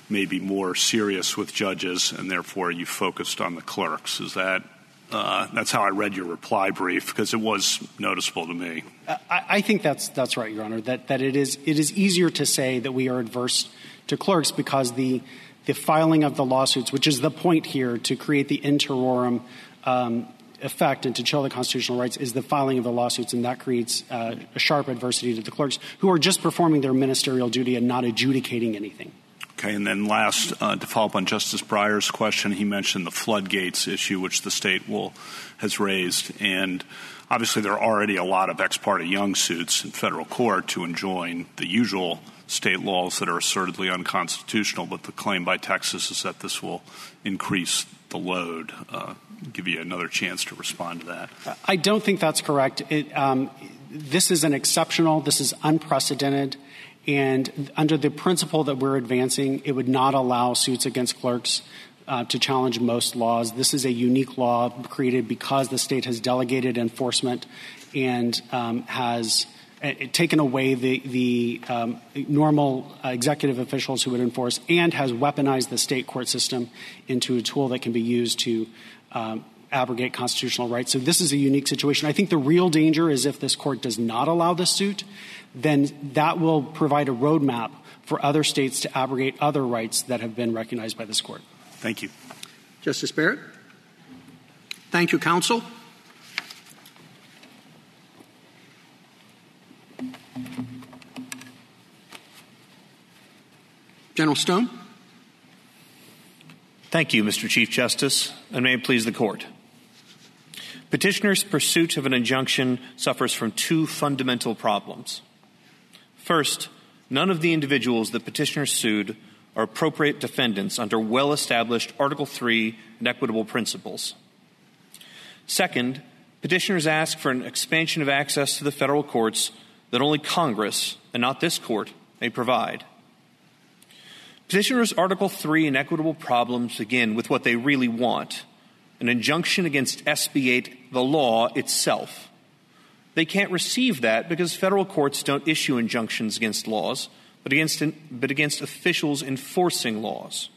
S7: may be more serious with judges, and therefore you focused on the clerks. Is that uh, that's how I read your reply brief because it was noticeable to me.
S2: I, I, think that's that's right, Your Honor. That that it is it is easier to say that we are adverse to clerks because the the filing of the lawsuits, which is the point here to create the in terrorem um, effect and to chill the constitutional rights is the filing of the lawsuits, and that creates uh, a sharp adversity to the clerks who are just performing their ministerial duty and not adjudicating anything.
S7: Okay, and then last, uh, to follow up on Justice Breyer's question, he mentioned the floodgates issue, which the state will has raised, and obviously there are already a lot of ex parte young suits in federal court to enjoin the usual state laws that are assertedly unconstitutional, but the claim by Texas is that this will increase the load. Uh, give you another chance to respond to that.
S2: I don't think that's correct. It, um, this is an exceptional, this is unprecedented, and under the principle that we're advancing, it would not allow suits against clerks uh, to challenge most laws. This is a unique law created because the state has delegated enforcement and um, has taken away the, the um, normal uh, executive officials who would enforce and has weaponized the state court system into a tool that can be used to um, abrogate constitutional rights. So this is a unique situation. I think the real danger is if this court does not allow the suit, then that will provide a roadmap for other states to abrogate other rights that have been recognized by this court.
S7: Thank you.
S1: Justice Barrett? Thank you, counsel. General Stone?
S11: Thank you, Mr. Chief Justice, and may it please the court. Petitioner's pursuit of an injunction suffers from two fundamental problems. First, none of the individuals that petitioner sued are appropriate defendants under well established Article III and equitable principles. Second, petitioners ask for an expansion of access to the federal courts that only Congress, and not this court, may provide. Petitioners' Article 3 and equitable problems begin with what they really want an injunction against SB 8, the law itself. They can't receive that because federal courts don't issue injunctions against laws, but against, but against officials enforcing laws.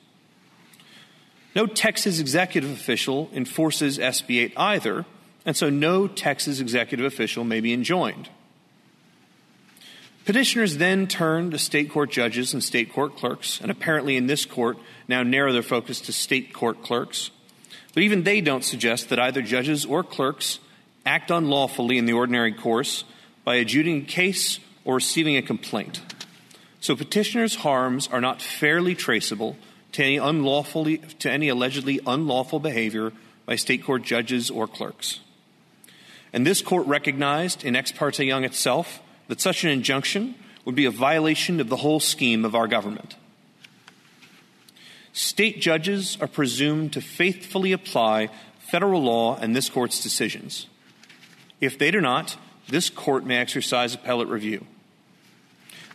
S11: No Texas executive official enforces SB 8 either, and so no Texas executive official may be enjoined. Petitioners then turn to state court judges and state court clerks, and apparently in this court now narrow their focus to state court clerks. But even they don't suggest that either judges or clerks act unlawfully in the ordinary course by adjudicating a case or receiving a complaint. So petitioners' harms are not fairly traceable to any, unlawfully, to any allegedly unlawful behavior by state court judges or clerks. And this court recognized in Ex parte Young itself that such an injunction would be a violation of the whole scheme of our government. State judges are presumed to faithfully apply federal law and this court's decisions. If they do not, this court may exercise appellate review.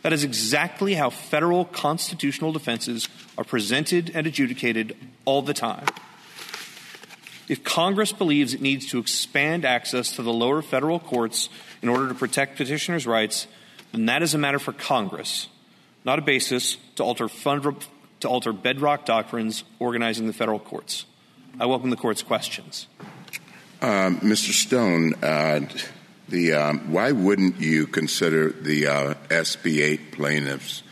S11: That is exactly how federal constitutional defenses are presented and adjudicated all the time. If Congress believes it needs to expand access to the lower federal courts in order to protect petitioners' rights, then that is a matter for Congress, not a basis to alter, fund, to alter bedrock doctrines organizing the federal courts. I welcome the court's questions.
S3: Um, Mr. Stone, uh, the, um, why wouldn't you consider the uh, SB 8 plaintiffs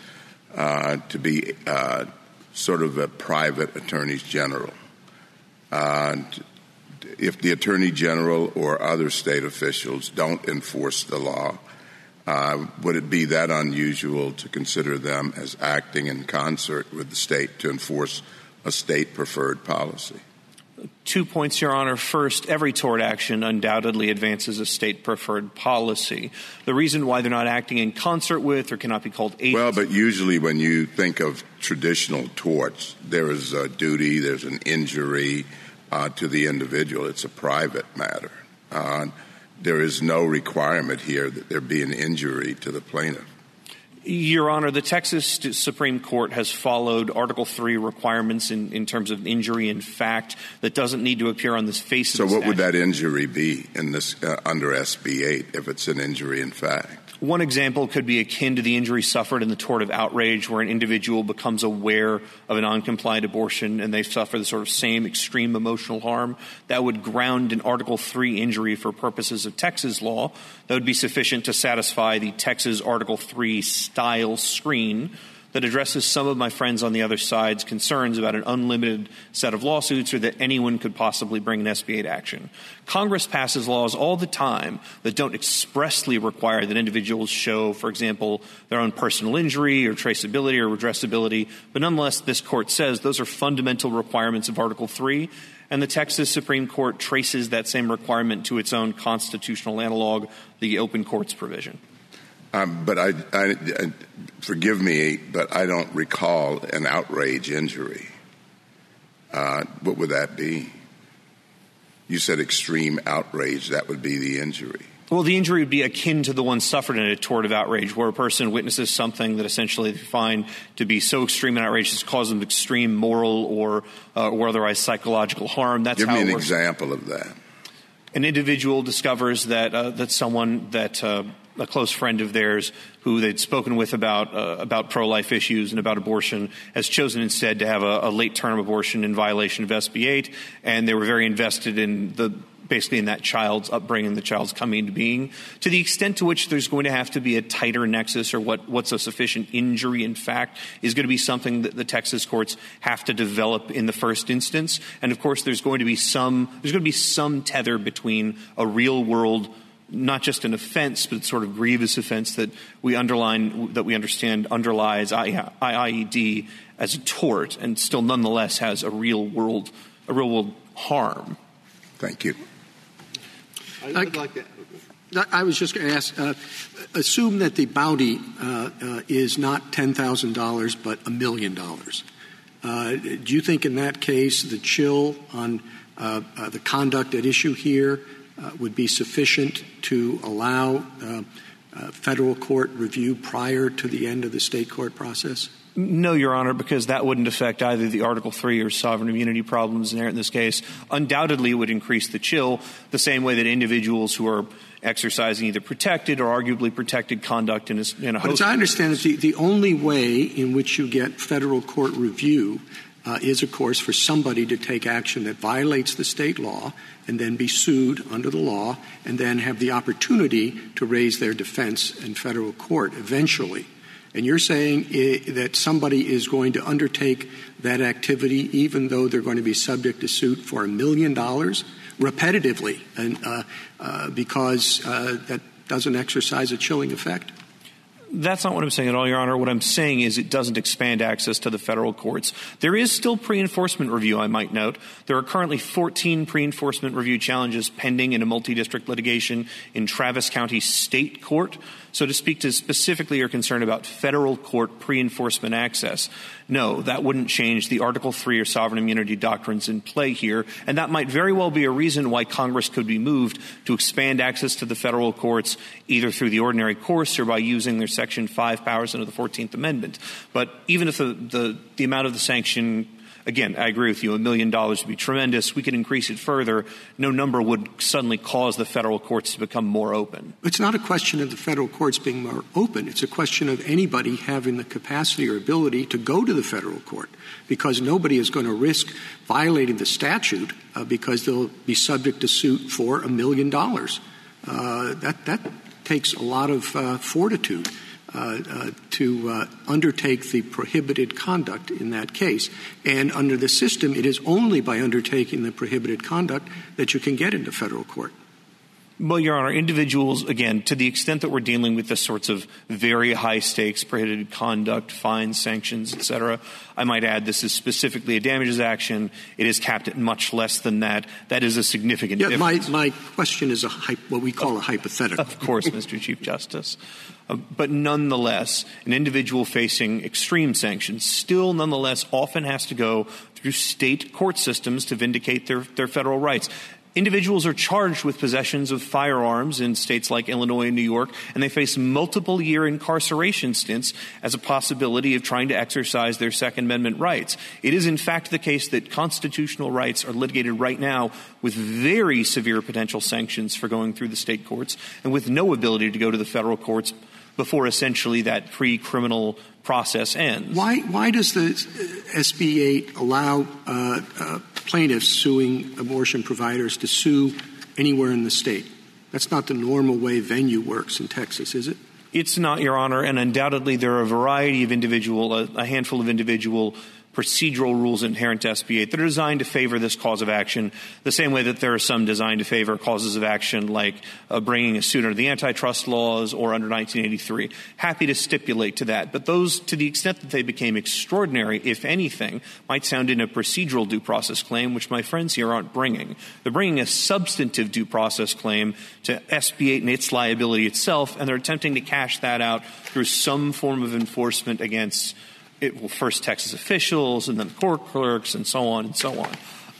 S3: uh, to be uh, sort of a private attorneys general? If the attorney general or other state officials don't enforce the law, uh, would it be that unusual to consider them as acting in concert with the state to enforce a state preferred policy?
S11: Two points, Your Honor. First, every tort action undoubtedly advances a state preferred policy. The reason why they're not acting in concert with or cannot be called agents.
S3: Well, but usually when you think of traditional torts, there is a duty, there's an injury uh, to the individual. It's a private matter. Uh, there is no requirement here that there be an injury to the plaintiff.
S11: Your Honor, the Texas Supreme Court has followed Article 3 requirements in, in terms of injury in fact that doesn't need to appear on this face
S3: so
S11: of
S3: the
S11: So
S3: what would that injury be in this uh, under SB 8 if it's an injury in fact?
S11: One example could be akin to the injury suffered in the tort of outrage, where an individual becomes aware of an uncompliant abortion and they suffer the sort of same extreme emotional harm. That would ground an Article 3 injury for purposes of Texas law. That would be sufficient to satisfy the Texas Article 3 style screen that addresses some of my friends on the other side's concerns about an unlimited set of lawsuits or that anyone could possibly bring an SB 8 action. Congress passes laws all the time that don't expressly require that individuals show, for example, their own personal injury or traceability or redressability, but nonetheless, this court says those are fundamental requirements of Article 3 and the Texas Supreme Court traces that same requirement to its own constitutional analog, the open courts provision.
S3: Um, but I, I, I, forgive me, but I don't recall an outrage injury. Uh, what would that be? You said extreme outrage. That would be the injury.
S11: Well, the injury would be akin to the one suffered in a tort of outrage, where a person witnesses something that essentially they find to be so extreme and outrageous, causes them extreme moral or, uh, or otherwise psychological harm. That's
S3: Give
S11: how
S3: me an example of that.
S11: An individual discovers that uh, that someone that uh, a close friend of theirs who they'd spoken with about uh, about pro-life issues and about abortion has chosen instead to have a, a late term abortion in violation of SB 8, and they were very invested in the basically in that child's upbringing, the child's coming into being, to the extent to which there's going to have to be a tighter nexus or what, what's a sufficient injury in fact is going to be something that the Texas courts have to develop in the first instance. And of course, there's going to be some, there's going to be some tether between a real world not just an offense, but sort of grievous offense that we underline, that we understand underlies IIED as a tort and still nonetheless has a real world, a real world harm.
S3: Thank you.
S1: I, would like to. I was just going to ask. Uh, assume that the bounty uh, uh, is not ten thousand dollars, but a million dollars. Uh, do you think, in that case, the chill on uh, uh, the conduct at issue here Uh, would be sufficient to allow uh, uh, federal court review prior to the end of the state court process?
S11: No, Your Honor, because that wouldn't affect either the Article 3 or sovereign immunity problems inherent in this case. Undoubtedly, it would increase the chill the same way that individuals who are exercising either protected or arguably protected conduct in a, in a.
S1: But as I understand it, the, the only way in which you get federal court review uh, is, of course, for somebody to take action that violates the state law and then be sued under the law and then have the opportunity to raise their defense in federal court eventually. And you're saying that somebody is going to undertake that activity even though they're going to be subject to suit for a million dollars repetitively and, uh, uh, because uh, that doesn't exercise a chilling effect?
S11: That's not what I'm saying at all, Your Honor. What I'm saying is it doesn't expand access to the federal courts. There is still pre-enforcement review, I might note. There are currently 14 pre-enforcement review challenges pending in a multi-district litigation in Travis County State Court. So to speak to specifically your concern about federal court pre-enforcement access, no, that wouldn't change the Article 3 or sovereign immunity doctrines in play here, and that might very well be a reason why Congress could be moved to expand access to the federal courts either through the ordinary course or by using their Section 5 powers under the 14th Amendment. But even if the, the, the amount of the sanction Again, I agree with you. A million dollars would be tremendous. We could increase it further. No number would suddenly cause the federal courts to become more open.
S1: It's not a question of the federal courts being more open. It's a question of anybody having the capacity or ability to go to the federal court because nobody is going to risk violating the statute uh, because they'll be subject to suit for a million dollars. Uh, that, that takes a lot of uh, fortitude. Uh, uh, to uh, undertake the prohibited conduct in that case. And under the system, it is only by undertaking the prohibited conduct that you can get into federal court.
S11: Well, Your Honor, individuals, again, to the extent that we're dealing with the sorts of very high stakes, prohibited conduct, fines, sanctions, et cetera, I might add this is specifically a damages action. It is capped at much less than that. That is a significant
S1: yeah,
S11: difference.
S1: My, my question is a what we call a hypothetical.
S11: Of course, Mr. Chief Justice. Uh, but nonetheless, an individual facing extreme sanctions still nonetheless often has to go through state court systems to vindicate their, their federal rights. Individuals are charged with possessions of firearms in states like Illinois and New York, and they face multiple year incarceration stints as a possibility of trying to exercise their Second Amendment rights. It is, in fact, the case that constitutional rights are litigated right now with very severe potential sanctions for going through the state courts and with no ability to go to the federal courts before essentially that pre-criminal process ends.
S1: Why, why does the SB 8 allow uh, uh, plaintiffs suing abortion providers to sue anywhere in the state? That's not the normal way venue works in Texas, is it?
S11: It's not, Your Honor, and undoubtedly there are a variety of individual, a, a handful of individual procedural rules inherent to SB 8 that are designed to favor this cause of action, the same way that there are some designed to favor causes of action like uh, bringing a suit under the antitrust laws or under 1983. Happy to stipulate to that. But those, to the extent that they became extraordinary, if anything, might sound in a procedural due process claim, which my friends here aren't bringing. They're bringing a substantive due process claim to SB 8 and its liability itself, and they're attempting to cash that out through some form of enforcement against it will first Texas officials and then court clerks and so on and so on.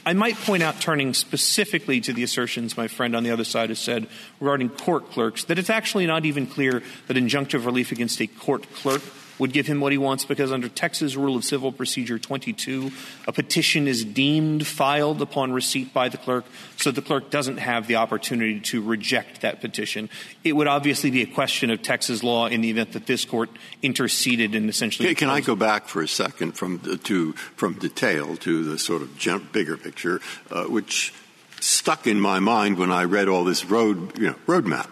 S11: I might point out, turning specifically to the assertions my friend on the other side has said regarding court clerks, that it's actually not even clear that injunctive relief against a court clerk would give him what he wants because under Texas Rule of Civil Procedure 22, a petition is deemed filed upon receipt by the clerk, so the clerk doesn't have the opportunity to reject that petition. It would obviously be a question of Texas law in the event that this court interceded and essentially.
S8: Can, can I go back for a second from to from detail to the sort of bigger picture, uh, which stuck in my mind when I read all this road you know roadmap.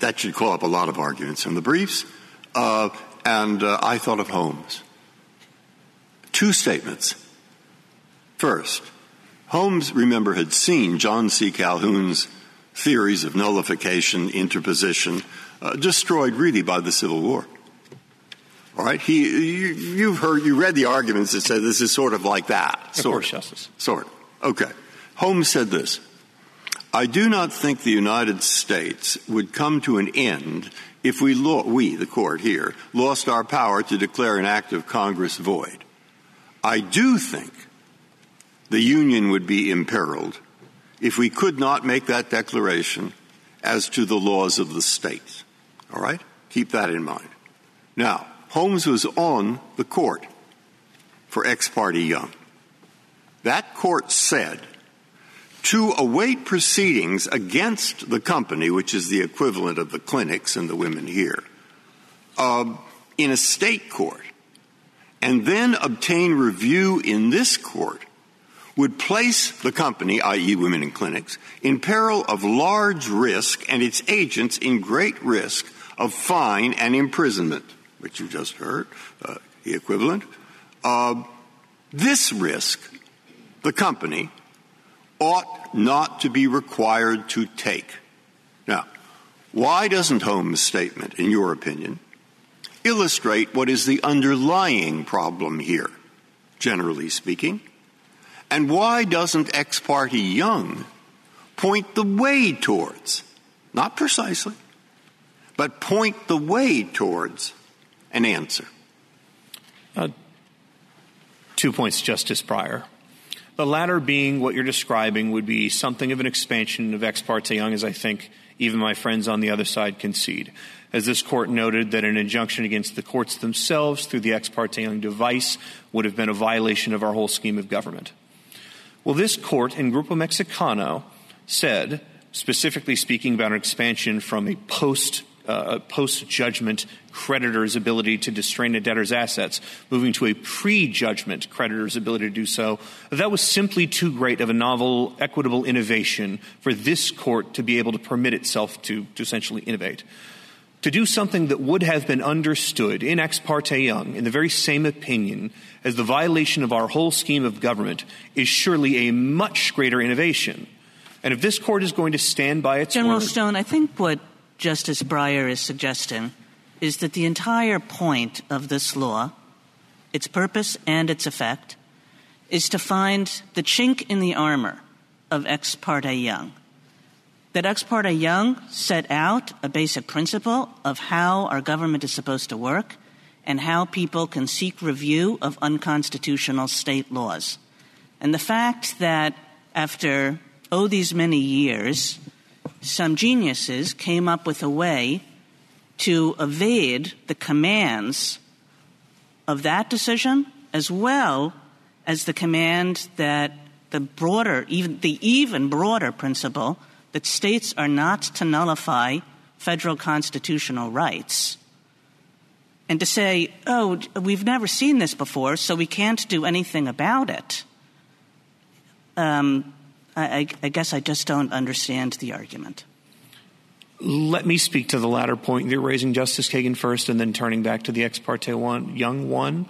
S8: That should call up a lot of arguments in the briefs. Uh, and uh, I thought of Holmes. Two statements. First, Holmes, remember, had seen John C. Calhoun's theories of nullification, interposition, uh, destroyed really by the Civil War. All right, he, you, have heard, you read the arguments that said this is sort of like that.
S11: Sort of course, Justice.
S8: Sort. Okay. Holmes said this. I do not think the United States would come to an end if we, lo- we, the court here, lost our power to declare an act of Congress void. I do think the Union would be imperiled if we could not make that declaration as to the laws of the state. All right? Keep that in mind. Now, Holmes was on the court for ex parte Young. That court said to await proceedings against the company, which is the equivalent of the clinics and the women here, uh, in a state court, and then obtain review in this court would place the company, i.e., women in clinics, in peril of large risk and its agents in great risk of fine and imprisonment, which you just heard, uh, the equivalent. Uh, this risk, the company, ought not to be required to take. Now, why doesn't Holmes' statement, in your opinion, illustrate what is the underlying problem here, generally speaking? And why doesn't ex parte Young point the way towards, not precisely, but point the way towards an answer.
S11: Uh, two points, Justice Breyer. The latter being what you're describing would be something of an expansion of ex parte young, as I think even my friends on the other side concede. As this court noted that an injunction against the courts themselves through the ex parte young device would have been a violation of our whole scheme of government. Well, this court in Grupo Mexicano said, specifically speaking about an expansion from a post uh, post judgment creditor's ability to distrain a debtor's assets, moving to a pre judgment creditor's ability to do so, that was simply too great of a novel, equitable innovation for this court to be able to permit itself to, to essentially innovate. To do something that would have been understood in ex parte young, in the very same opinion, as the violation of our whole scheme of government is surely a much greater innovation. And if this court is going to stand by its
S9: General
S11: word,
S9: Stone, I think what Justice Breyer is suggesting is that the entire point of this law, its purpose and its effect, is to find the chink in the armor of ex parte young. That ex parte young set out a basic principle of how our government is supposed to work and how people can seek review of unconstitutional state laws. And the fact that after, oh, these many years, some geniuses came up with a way to evade the commands of that decision as well as the command that the broader, even the even broader principle that states are not to nullify federal constitutional rights. And to say, oh, we've never seen this before, so we can't do anything about it, um, I, guess I just don't understand the argument.
S11: Let me speak to the latter point you're raising, Justice Kagan, first, and then turning back to the ex parte one, young one.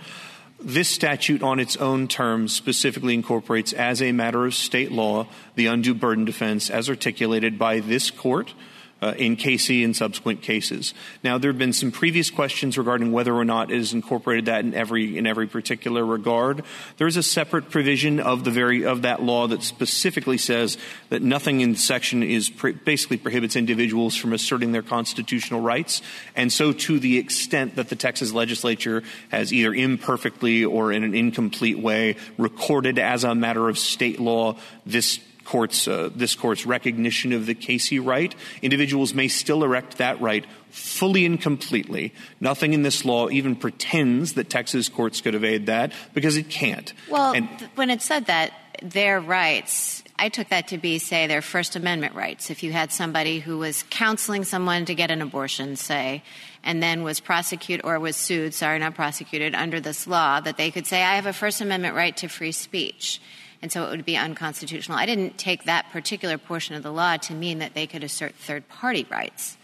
S11: This statute, on its own terms, specifically incorporates as a matter of state law the undue burden defense as articulated by this court uh, in Casey and subsequent cases. Now, there have been some previous questions regarding whether or not it has incorporated that in every in every particular regard. There is a separate provision of the very of that law that specifically says that nothing in section is pre- basically prohibits individuals from asserting their constitutional rights, and so to the extent that the Texas legislature has either imperfectly or in an incomplete way recorded as a matter of state law this court's, uh, this court's recognition of the Casey right, individuals may still erect that right fully and completely. Nothing in this law even pretends that Texas courts could evade that because it can't.
S6: Well, and, th- when it said that, their rights, I took that to be, say, their First Amendment rights. If you had somebody who was counseling someone to get an abortion, say, and then was prosecuted or was sued, sorry, not prosecuted, under this law, that they could say, I have a First Amendment right to free speech and so it would be unconstitutional. I didn't take that particular portion of the law to mean that they could assert third party rights.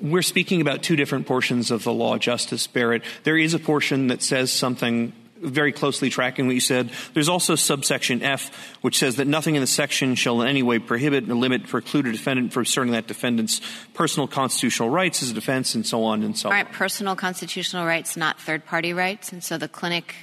S11: We're speaking about two different portions of the law, Justice Barrett. There is a portion that says something very closely tracking what you said. There's also subsection F, which says that nothing in the section shall in any way prohibit, limit, preclude a defendant from asserting that defendant's personal constitutional rights as a defense, and so on and so
S6: on.
S11: Aren't
S6: personal constitutional rights not third party rights? And so the clinic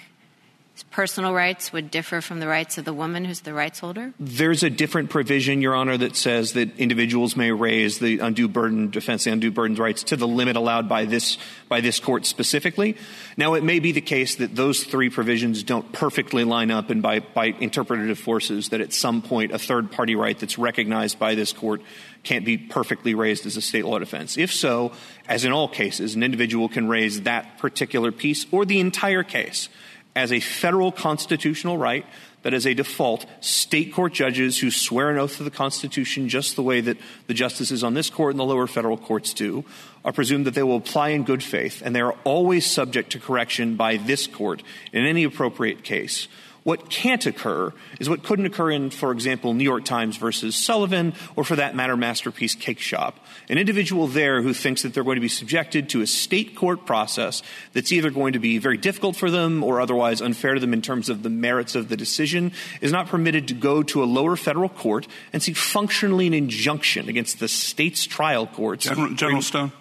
S6: personal rights would differ from the rights of the woman who's the rights holder?
S11: There's a different provision, Your Honor, that says that individuals may raise the undue burden defense, the undue burden rights to the limit allowed by this by this court specifically. Now, it may be the case that those three provisions don't perfectly line up, and by by interpretative forces, that at some point a third party right that's recognized by this court can't be perfectly raised as a state law defense. If so, as in all cases, an individual can raise that particular piece or the entire case as a federal constitutional right that as a default, state court judges who swear an oath to the Constitution just the way that the justices on this court and the lower federal courts do are presumed that they will apply in good faith, and they are always subject to correction by this court in any appropriate case. What can't occur is what couldn't occur in, for example, New York Times versus Sullivan, or for that matter, Masterpiece Cake Shop. An individual there who thinks that they're going to be subjected to a state court process that's either going to be very difficult for them or otherwise unfair to them in terms of the merits of the decision is not permitted to go to a lower federal court and seek functionally an injunction against the state's trial courts.
S7: General, General Stone?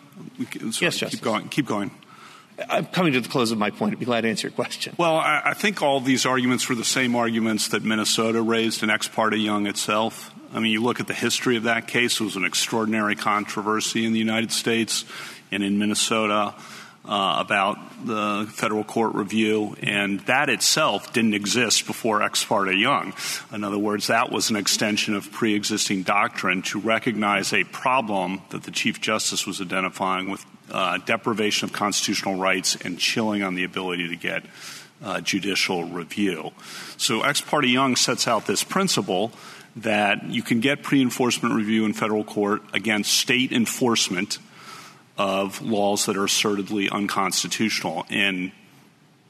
S11: Sorry, yes,
S7: Keep going. Keep going.
S11: I'm coming to the close of my point. I'd be glad to answer your question.
S7: Well, I, I think all these arguments were the same arguments that Minnesota raised in Ex parte Young itself. I mean, you look at the history of that case, it was an extraordinary controversy in the United States and in Minnesota. Uh, about the federal court review, and that itself didn't exist before Ex parte Young. In other words, that was an extension of pre existing doctrine to recognize a problem that the Chief Justice was identifying with uh, deprivation of constitutional rights and chilling on the ability to get uh, judicial review. So Ex parte Young sets out this principle that you can get pre enforcement review in federal court against state enforcement of laws that are assertedly unconstitutional. And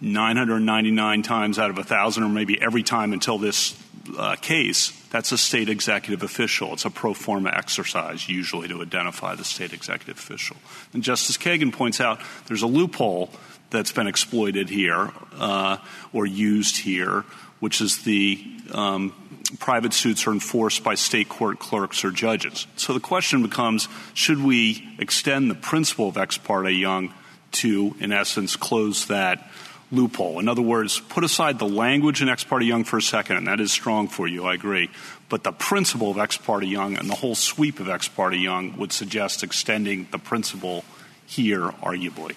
S7: 999 times out of a thousand, or maybe every time until this uh, case, that's a state executive official. It's a pro forma exercise, usually, to identify the state executive official. And Justice Kagan points out there's a loophole that's been exploited here uh, or used here, which is the um, private suits are enforced by state court clerks or judges. So the question becomes should we extend the principle of ex parte Young to, in essence, close that loophole? In other words, put aside the language in ex parte Young for a second, and that is strong for you, I agree. But the principle of ex parte Young and the whole sweep of ex parte Young would suggest extending the principle here, arguably.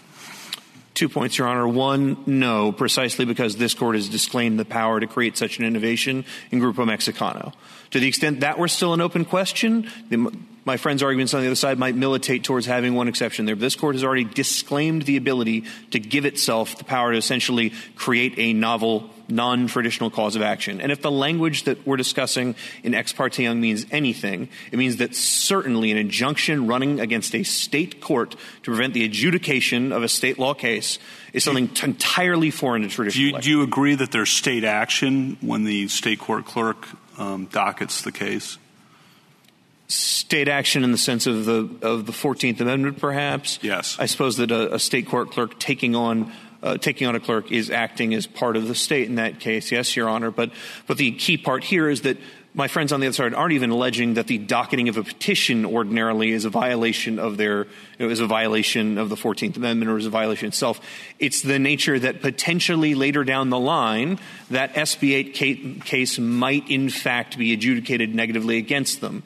S11: Two points, Your Honor. One, no, precisely because this court has disclaimed the power to create such an innovation in Grupo Mexicano. To the extent that were still an open question, the, my friend's arguments on the other side might militate towards having one exception there. But this court has already disclaimed the ability to give itself the power to essentially create a novel non traditional cause of action. And if the language that we're discussing in Ex parte Young means anything, it means that certainly an injunction running against a state court to prevent the adjudication of a state law case is something t- entirely foreign to traditional.
S7: Do you, do you, agree that there's state action when the state court clerk um, dockets the case?
S11: State action in the sense of the of the Fourteenth Amendment, perhaps.
S7: Yes,
S11: I suppose that a, a state court clerk taking on uh, taking on a clerk is acting as part of the state in that case. Yes, Your Honor. But, but the key part here is that my friends on the other side aren't even alleging that the docketing of a petition ordinarily is a violation of their, you know, is a violation of the 14th Amendment or is a violation itself. It's the nature that potentially later down the line, that SB 8 case might in fact be adjudicated negatively against them.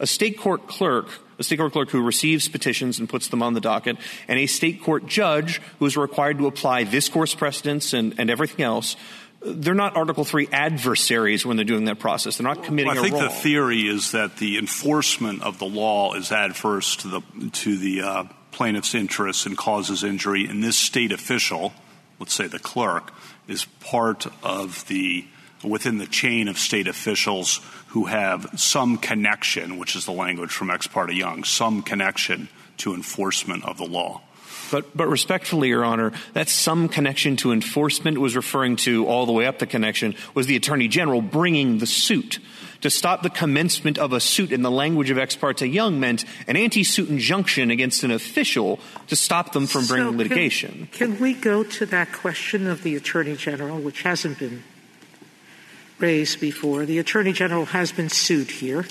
S11: A state court clerk a state court clerk who receives petitions and puts them on the docket, and a state court judge who is required to apply this court's precedents and, and everything else. They're not Article Three adversaries when they're doing that process. They're not committing
S7: well, I think the theory is that the enforcement of the law is adverse to the to the uh, plaintiff's interests and causes injury, and this state official, let's say the clerk, is part of the within the chain of state officials who have some connection, which is the language from Ex parte Young, some connection to enforcement of the law.
S11: But, but respectfully, Your Honor, that some connection to enforcement was referring to all the way up the connection was the Attorney General bringing the suit. To stop the commencement of a suit in the language of Ex parte Young meant an anti-suit injunction against an official to stop them from bringing
S4: so
S11: litigation.
S4: Can, can we go to that question of the Attorney General, which hasn't been raised before. The Attorney General has been sued here.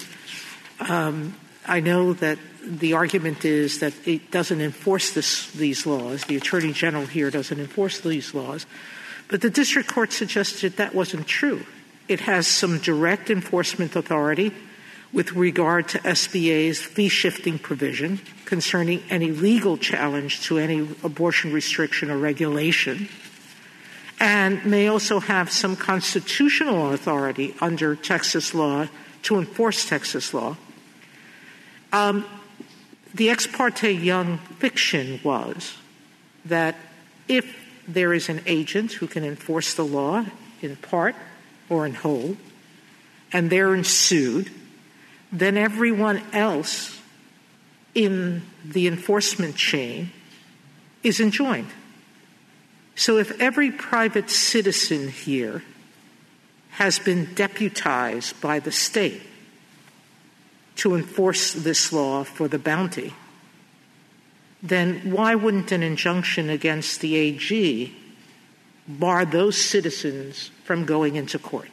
S4: Um, I know that the argument is that it doesn't enforce this, these laws. The Attorney General here doesn't enforce these laws. But the district court suggested that wasn't true. It has some direct enforcement authority with regard to SB 8's fee shifting provision concerning any legal challenge to any abortion restriction or regulation and may also have some constitutional authority under Texas law to enforce Texas law. Um, the ex parte Young fiction was that if there is an agent who can enforce the law in part or in whole, and they're ensued, then everyone else in the enforcement chain is enjoined. So if every private citizen here has been deputized by the state to enforce this law for the bounty, then why wouldn't an injunction against the AG bar those citizens from going into court?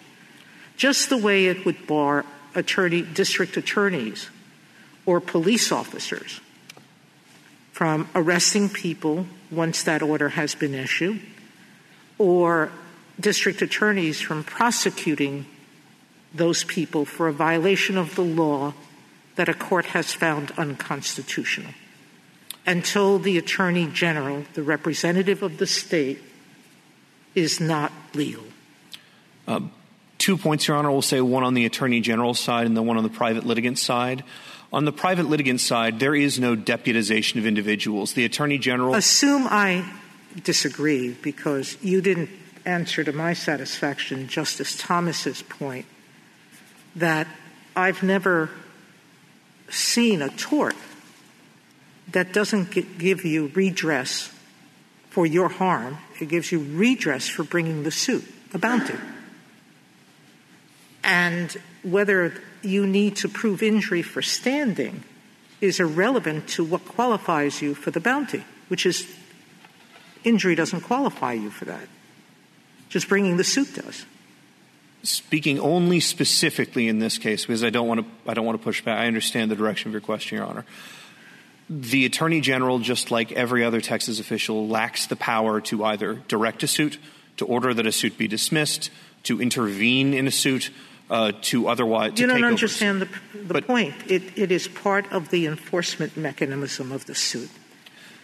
S4: Just the way it would bar attorney, district attorneys or police officers from arresting people once that order has been issued, or district attorneys from prosecuting those people for a violation of the law that a court has found unconstitutional until the attorney general, the representative of the state, is not legal?
S11: Um, two points, Your Honor. We'll say one on the attorney general side and the one on the private litigant side. On the private litigant side, there is no deputization of individuals. The attorney general.
S4: Assume I disagree because you didn't answer to my satisfaction Justice Thomas's point that I've never seen a tort that doesn't give you redress for your harm. It gives you redress for bringing the suit, a bounty. And whether you need to prove injury for standing is irrelevant to what qualifies you for the bounty, which is injury doesn't qualify you for that. Just bringing the suit does
S11: speaking only specifically in this case, because I don't want to, I don't want to push back. I understand the direction of your question, Your Honor. The Attorney General, just like every other Texas official, lacks the power to either direct a suit, to order that a suit be dismissed, to intervene in a suit, uh, to otherwise.
S4: You
S11: don't
S4: understand the, the but, point. It, it is part of the enforcement mechanism of the suit,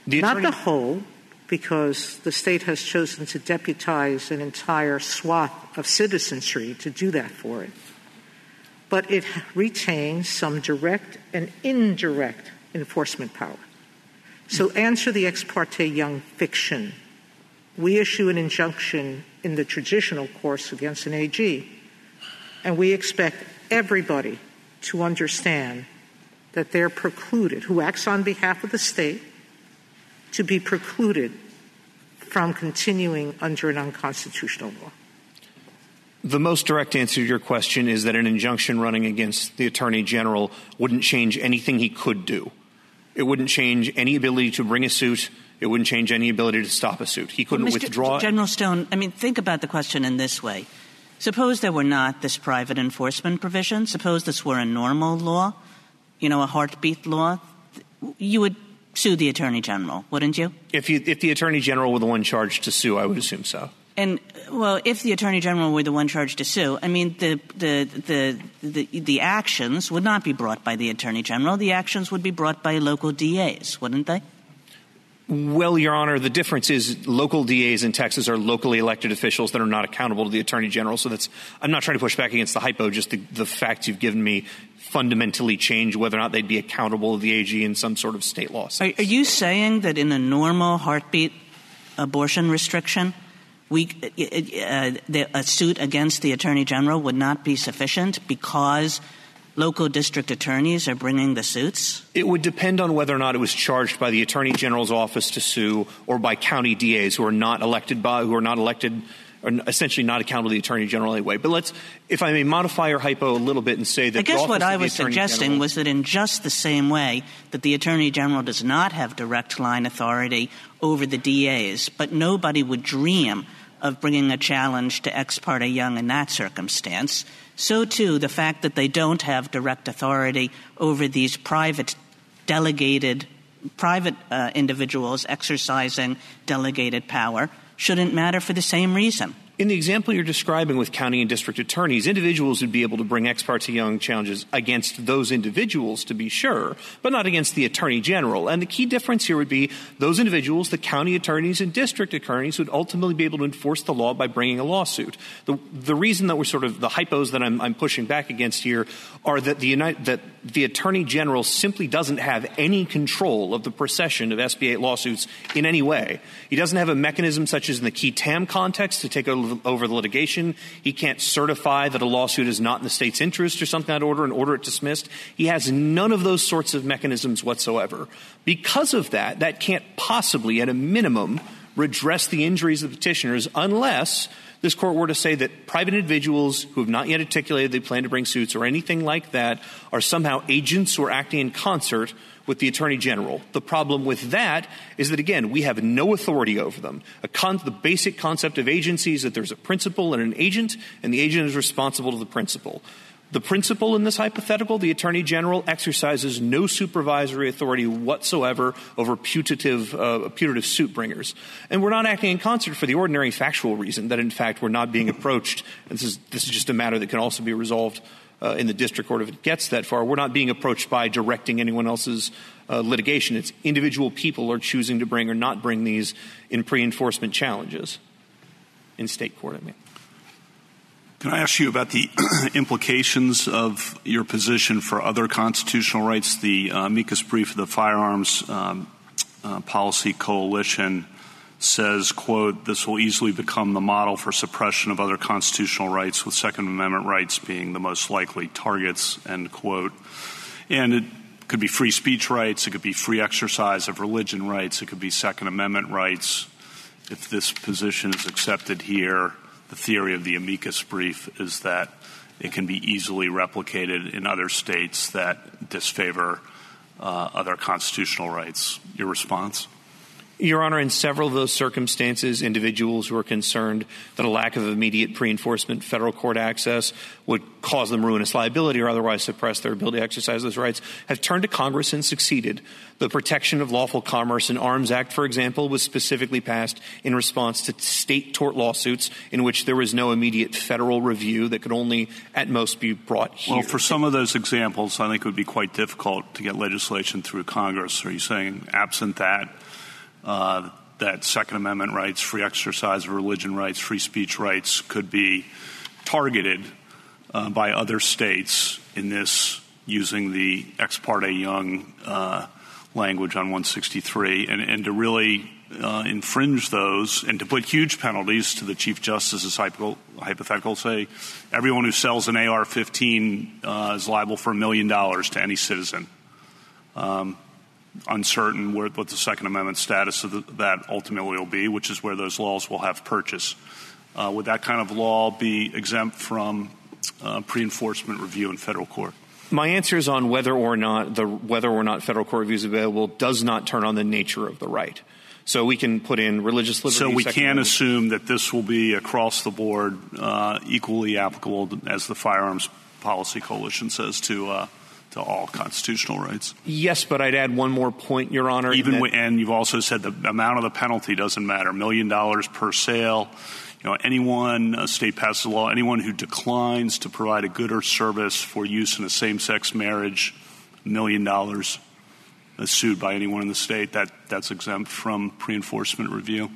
S4: the not the whole because the state has chosen to deputize an entire swath of citizenry to do that for it. But it retains some direct and indirect enforcement power. So answer the ex parte Young fiction. We issue an injunction in the traditional course against an AG, and we expect everybody to understand that they're precluded, who acts on behalf of the state, to be precluded from continuing under an unconstitutional law?
S11: The most direct answer to your question is that an injunction running against the Attorney General wouldn't change anything he could do. It wouldn't change any ability to bring a suit. It wouldn't change any ability to stop a suit. He couldn't
S9: well,
S11: withdraw.
S9: General Stone, I mean, think about the question in this way. Suppose there were not this private enforcement provision. Suppose this were a normal law, you know, a heartbeat law. You would sue the attorney general, wouldn't you?
S11: If you if the attorney general were the one charged to sue, I would assume so.
S9: And well, if the attorney general were the one charged to sue, I mean, the the the the, the actions would not be brought by the attorney general. The actions would be brought by local DAs, wouldn't they?
S11: Well, Your Honor, the difference is local DAs in Texas are locally elected officials that are not accountable to the Attorney General. So that's, I'm not trying to push back against the hypo, just the, the facts you've given me fundamentally change whether or not they'd be accountable to the AG in some sort of state law.
S9: Are, are you saying that in a normal heartbeat abortion restriction, we, uh, uh, the, a suit against the Attorney General would not be sufficient because local district attorneys are bringing the suits?
S11: It would depend on whether or not it was charged by the Attorney General's office to sue or by county DAs who are not elected by who are not elected are essentially not accountable to the Attorney General anyway. But let's, if I may modify your hypo a little bit and say that
S9: I guess what I was
S11: suggesting
S9: General, was that in just the same way that the Attorney General does not have direct line authority over the DAs, but nobody would dream of bringing a challenge to ex parte Young in that circumstance, so too the fact that they don't have direct authority over these private delegated private uh, individuals exercising delegated power shouldn't matter for the same reason.
S11: In the example you're describing with county and district attorneys, individuals would be able to bring ex parte Young challenges against those individuals, to be sure, but not against the attorney general. And the key difference here would be those individuals, the county attorneys and district attorneys, would ultimately be able to enforce the law by bringing a lawsuit. The, the reason that we're sort of the hypos that I'm, I'm pushing back against here are that the, United, that the attorney general simply doesn't have any control of the procession of SB 8 lawsuits in any way. He doesn't have a mechanism such as in the qui tam context to take over over the litigation. He can't certify that a lawsuit is not in the state's interest or something that order and order it dismissed. He has none of those sorts of mechanisms whatsoever. Because of that, that can't possibly, at a minimum, redress the injuries of the petitioners unless this court were to say that private individuals who have not yet articulated they plan to bring suits or anything like that are somehow agents who are acting in concert with the Attorney General. The problem with that is that, again, we have no authority over them. Con- the basic concept of agency is that there's a principal and an agent, and the agent is responsible to the principal. The principal in this hypothetical, the Attorney General, exercises no supervisory authority whatsoever over putative, uh, putative suit bringers. And we're not acting in concert for the ordinary factual reason that, in fact, we're not being approached. And this is, this is just a matter that can also be resolved uh, in the district court if it gets that far. We're not being approached by directing anyone else's uh, litigation. It's individual people are choosing to bring or not bring these in pre enforcement challenges in state court, I mean.
S7: Can I ask you about the *clears throat* implications of your position for other constitutional rights? The uh, amicus brief of the Firearms um, uh, Policy Coalition says, quote, this will easily become the model for suppression of other constitutional rights, with Second Amendment rights being the most likely targets, end quote. And it could be free speech rights, it could be free exercise of religion rights, it could be Second Amendment rights. If this position is accepted here, the theory of the amicus brief is that it can be easily replicated in other states that disfavor uh, other constitutional rights. Your response?
S11: Your Honor, in several of those circumstances, individuals who are concerned that a lack of immediate pre enforcement federal court access would cause them ruinous liability or otherwise suppress their ability to exercise those rights have turned to Congress and succeeded. The Protection of Lawful Commerce and Arms Act, for example, was specifically passed in response to state tort lawsuits in which there was no immediate federal review that could only at most be brought here.
S7: Well, for some of those examples, I think it would be quite difficult to get legislation through Congress. Are you saying, absent that, that Second Amendment rights, free exercise of religion rights, free speech rights could be targeted uh, by other states in this using the ex parte Young uh, language on 163, and, and to really uh, infringe those and to put huge penalties to the Chief Justice's hypothetical, say everyone who sells an AR 15 uh, is liable for a million dollars to any citizen. Um, uncertain what the Second Amendment status of the, that ultimately will be, which is where those laws will have purchase. Uh, would that kind of law be exempt from uh, pre-enforcement review in federal court?
S11: My answer is on whether or not the whether or not federal court review is available does not turn on the nature of the right. So we can put in religious liberty.
S7: So we can assume that this will be across the board uh, equally applicable as the firearms policy coalition says to uh, to all constitutional rights.
S11: Yes, but I'd add one more point, Your Honor.
S7: Even that, and you've also said the amount of the penalty doesn't matter. Million dollars per sale. You know, anyone, a state passes a law, anyone who declines to provide a good or service for use in a same-sex marriage, million dollars, sued by anyone in the state. That that's exempt from pre-enforcement review.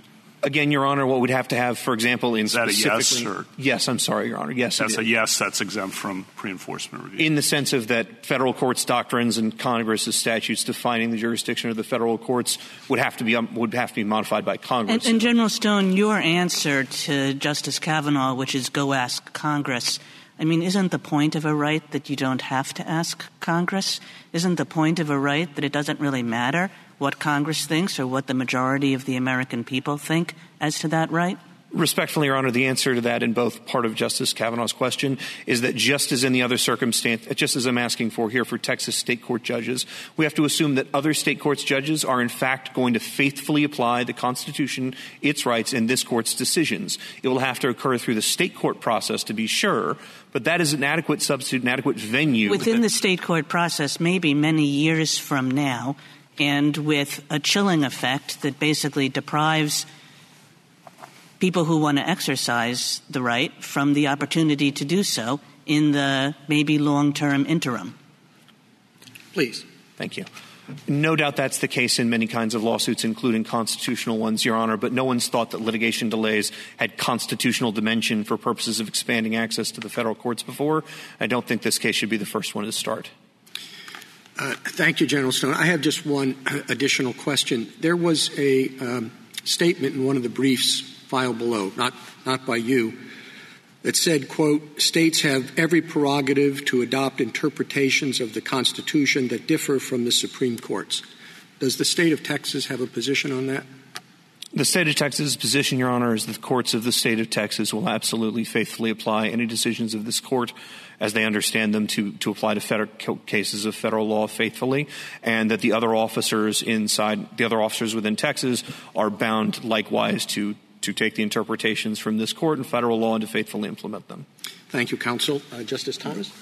S11: Again, Your Honor, what we'd have to have, for example, in
S7: is that a yes or
S11: yes? I'm sorry, Your Honor. Yes,
S7: that's a yes. That's exempt from pre-enforcement review.
S11: In the sense of that federal courts' doctrines and Congress's statutes defining the jurisdiction of the federal courts would have to be um, would have to be modified by Congress.
S9: And, and General Stone, your answer to Justice Kavanaugh, which is go ask Congress. I mean, isn't the point of a right that you don't have to ask Congress? Isn't the point of a right that it doesn't really matter what Congress thinks or what the majority of the American people think as to that right?
S11: Respectfully, Your Honor, the answer to that in both part of Justice Kavanaugh's question is that just as in the other circumstance, just as I'm asking for here for Texas state court judges, we have to assume that other state courts judges are in fact going to faithfully apply the Constitution, its rights, and this court's decisions. It will have to occur through the state court process to be sure, but that is an adequate substitute, an adequate venue.
S9: Within the state court process, maybe many years from now, and with a chilling effect that basically deprives people who want to exercise the right from the opportunity to do so in the maybe long term interim.
S1: Please.
S11: Thank you. No doubt that's the case in many kinds of lawsuits, including constitutional ones, Your Honor, but no one's thought that litigation delays had constitutional dimension for purposes of expanding access to the federal courts before. I don't think this case should be the first one to start.
S1: Uh, thank you, General Stone. I have just one additional question. There was a um, statement in one of the briefs filed below, not, not by you, that said, quote, states have every prerogative to adopt interpretations of the Constitution that differ from the Supreme Court's. Does the state of Texas have a position on that?
S11: The state of Texas' position, Your Honor, is that the courts of the state of Texas will absolutely faithfully apply any decisions of this court as they understand them to, to apply to federal cases of federal law faithfully, and that the other officers inside, the other officers within Texas are bound likewise to, to take the interpretations from this court and federal law and to faithfully implement them.
S1: Thank you, counsel. Uh, Justice Thomas?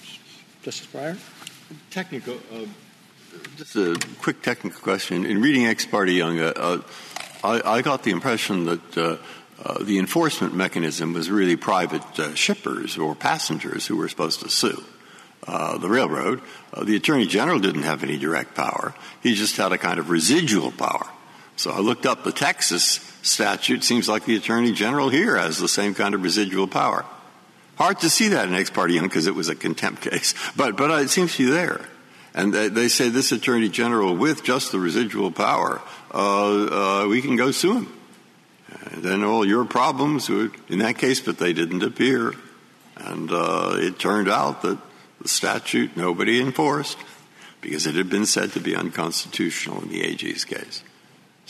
S1: Justice Breyer?
S8: Technical. Uh, just a quick technical question. In reading Ex parte Young, uh, uh, I, I, got the impression that uh, uh, the enforcement mechanism was really private uh, shippers or passengers who were supposed to sue. the railroad. the Attorney General didn't have any direct power. He just had a kind of residual power. So I looked up the Texas statute. Seems like the Attorney General here has the same kind of residual power. Hard to see that in ex parte Young because it was a contempt *laughs* case, but, but it seems to be there. And they, they say this Attorney General, with just the residual power, uh, uh, we can go sue him. And then all your problems would, in that case, but they didn't appear. And uh, it turned out that the statute nobody enforced because it had been said to be unconstitutional in the AG's case.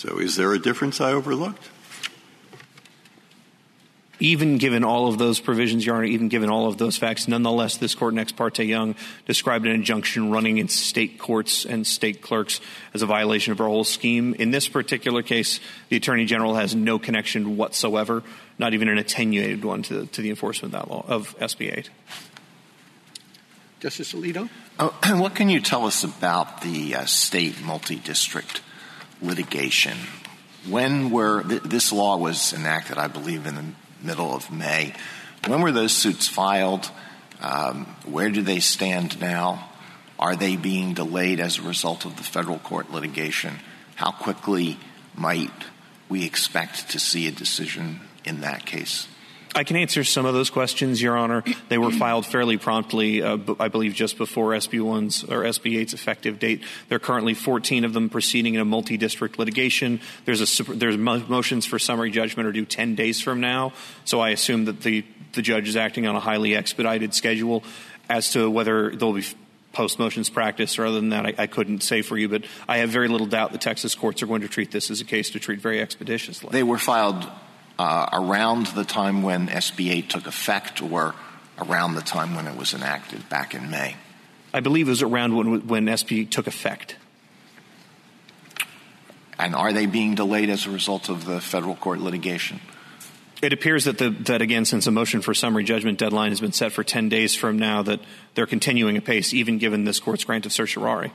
S8: So is there a difference I overlooked?
S11: even given all of those provisions, Your Honor, even given all of those facts, nonetheless, this court in Ex parte Young described an injunction running in state courts and state clerks as a violation of our whole scheme. In this particular case, the Attorney General has no connection whatsoever, not even an attenuated one to, to the enforcement of that law of SB 8.
S1: Justice Alito?
S5: Oh, *clears throat* what can you tell us about the uh, state multi-district litigation? When were th- this law was enacted, I believe, in the middle of May. When were those suits filed? Um, where do they stand now? Are they being delayed as a result of the federal court litigation? How quickly might we expect to see a decision in that case?
S11: I can answer some of those questions, Your Honor. They were filed fairly promptly, uh, I believe, just before SB1's or SB8's effective date. There are currently 14 of them proceeding in a multi-district litigation. There's a there's motions for summary judgment are due 10 days from now. So I assume that the the judge is acting on a highly expedited schedule. As to whether there'll be post motions practice or other than that, I, I, couldn't say for you, but I have very little doubt the Texas courts are going to treat this as a case to treat very expeditiously.
S5: They were filed uh, around the time when SB 8 took effect or around the time when it was enacted back in May?
S11: I believe it was around when, when SB took effect.
S5: And are they being delayed as a result of the federal court litigation?
S11: It appears that, the, that, again, since a motion for summary judgment deadline has been set for 10 days from now, that they're continuing apace, even given this court's grant of certiorari.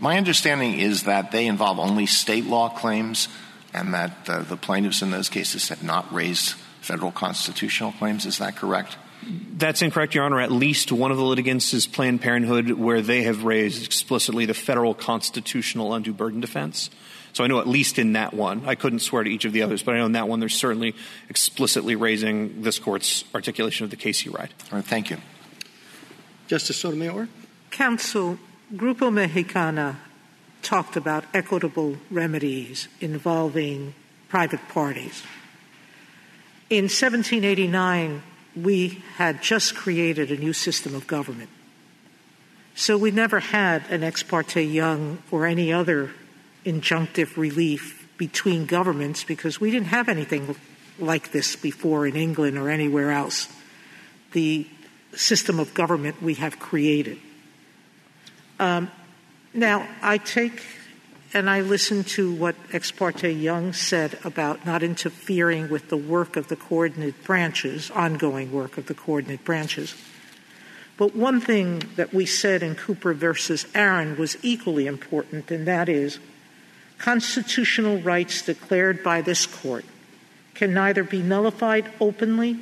S5: My understanding is that they involve only state law claims and that uh, the plaintiffs in those cases have not raised federal constitutional claims. Is that correct?
S11: That's incorrect, Your Honor. At least one of the litigants is Planned Parenthood, where they have raised explicitly the federal constitutional undue burden defense. So I know at least in that one, I couldn't swear to each of the others, but I know in that one they're certainly explicitly raising this court's articulation of the case you write.
S5: All right, thank you.
S1: Justice Sotomayor?
S4: Counsel, Grupo Mexicano talked about equitable remedies involving private parties. In 1789, we had just created a new system of government. So we never had an ex parte Young or any other injunctive relief between governments because we didn't have anything like this before in England or anywhere else. The system of government we have created. Um, now, I take and I listen to what Ex parte Young said about not interfering with the work of the coordinate branches, ongoing work of the coordinate branches. But one thing that we said in Cooper versus Aaron was equally important, and that is constitutional rights declared by this court can neither be nullified openly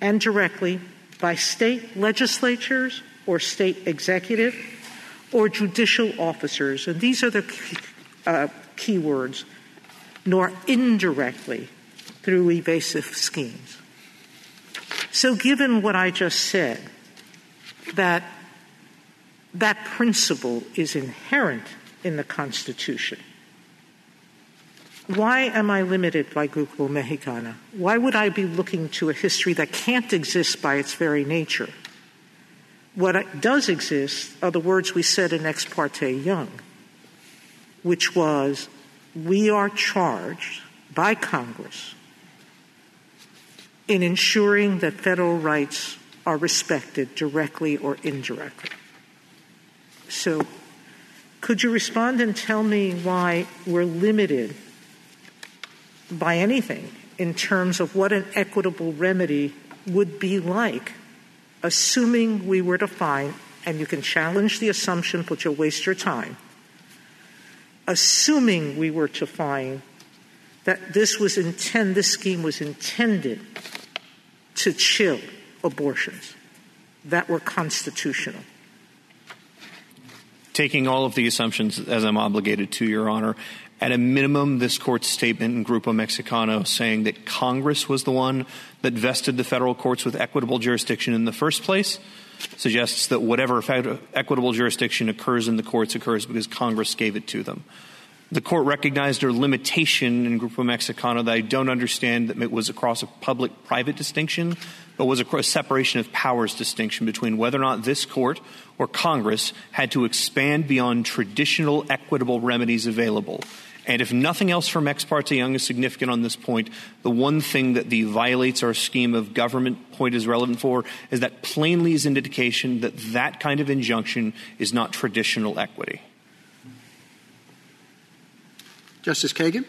S4: and directly by state legislatures or state executive or judicial officers, and these are the uh, key words, nor indirectly through evasive schemes. So, given what I just said, that that principle is inherent in the Constitution. Why am I limited by Grupo Mexicano? Why would I be looking to a history that can't exist by its very nature? What does exist are the words we said in Ex parte Young, which was we are charged by Congress in ensuring that federal rights are respected directly or indirectly. So, could you respond and tell me why we're limited by anything in terms of what an equitable remedy would be like assuming we were to find and you can challenge the assumption, but you'll waste your time. Assuming we were to find that this was intend this scheme was intended to chill abortions that were constitutional.
S11: Taking all of the assumptions as I'm obligated to, Your Honor, at a minimum, this court's statement in Grupo Mexicano saying that Congress was the one that vested the federal courts with equitable jurisdiction in the first place suggests that whatever equitable jurisdiction occurs in the courts occurs because Congress gave it to them. The court recognized a limitation in Grupo Mexicano that I don't understand that it was across a public private distinction, but was a separation of powers distinction between whether or not this court or Congress had to expand beyond traditional equitable remedies available. And if nothing else from Ex parte Young is significant on this point, the one thing that the violates our scheme of government point is relevant for is that plainly is an indication that that kind of injunction is not traditional equity.
S1: Justice Kagan?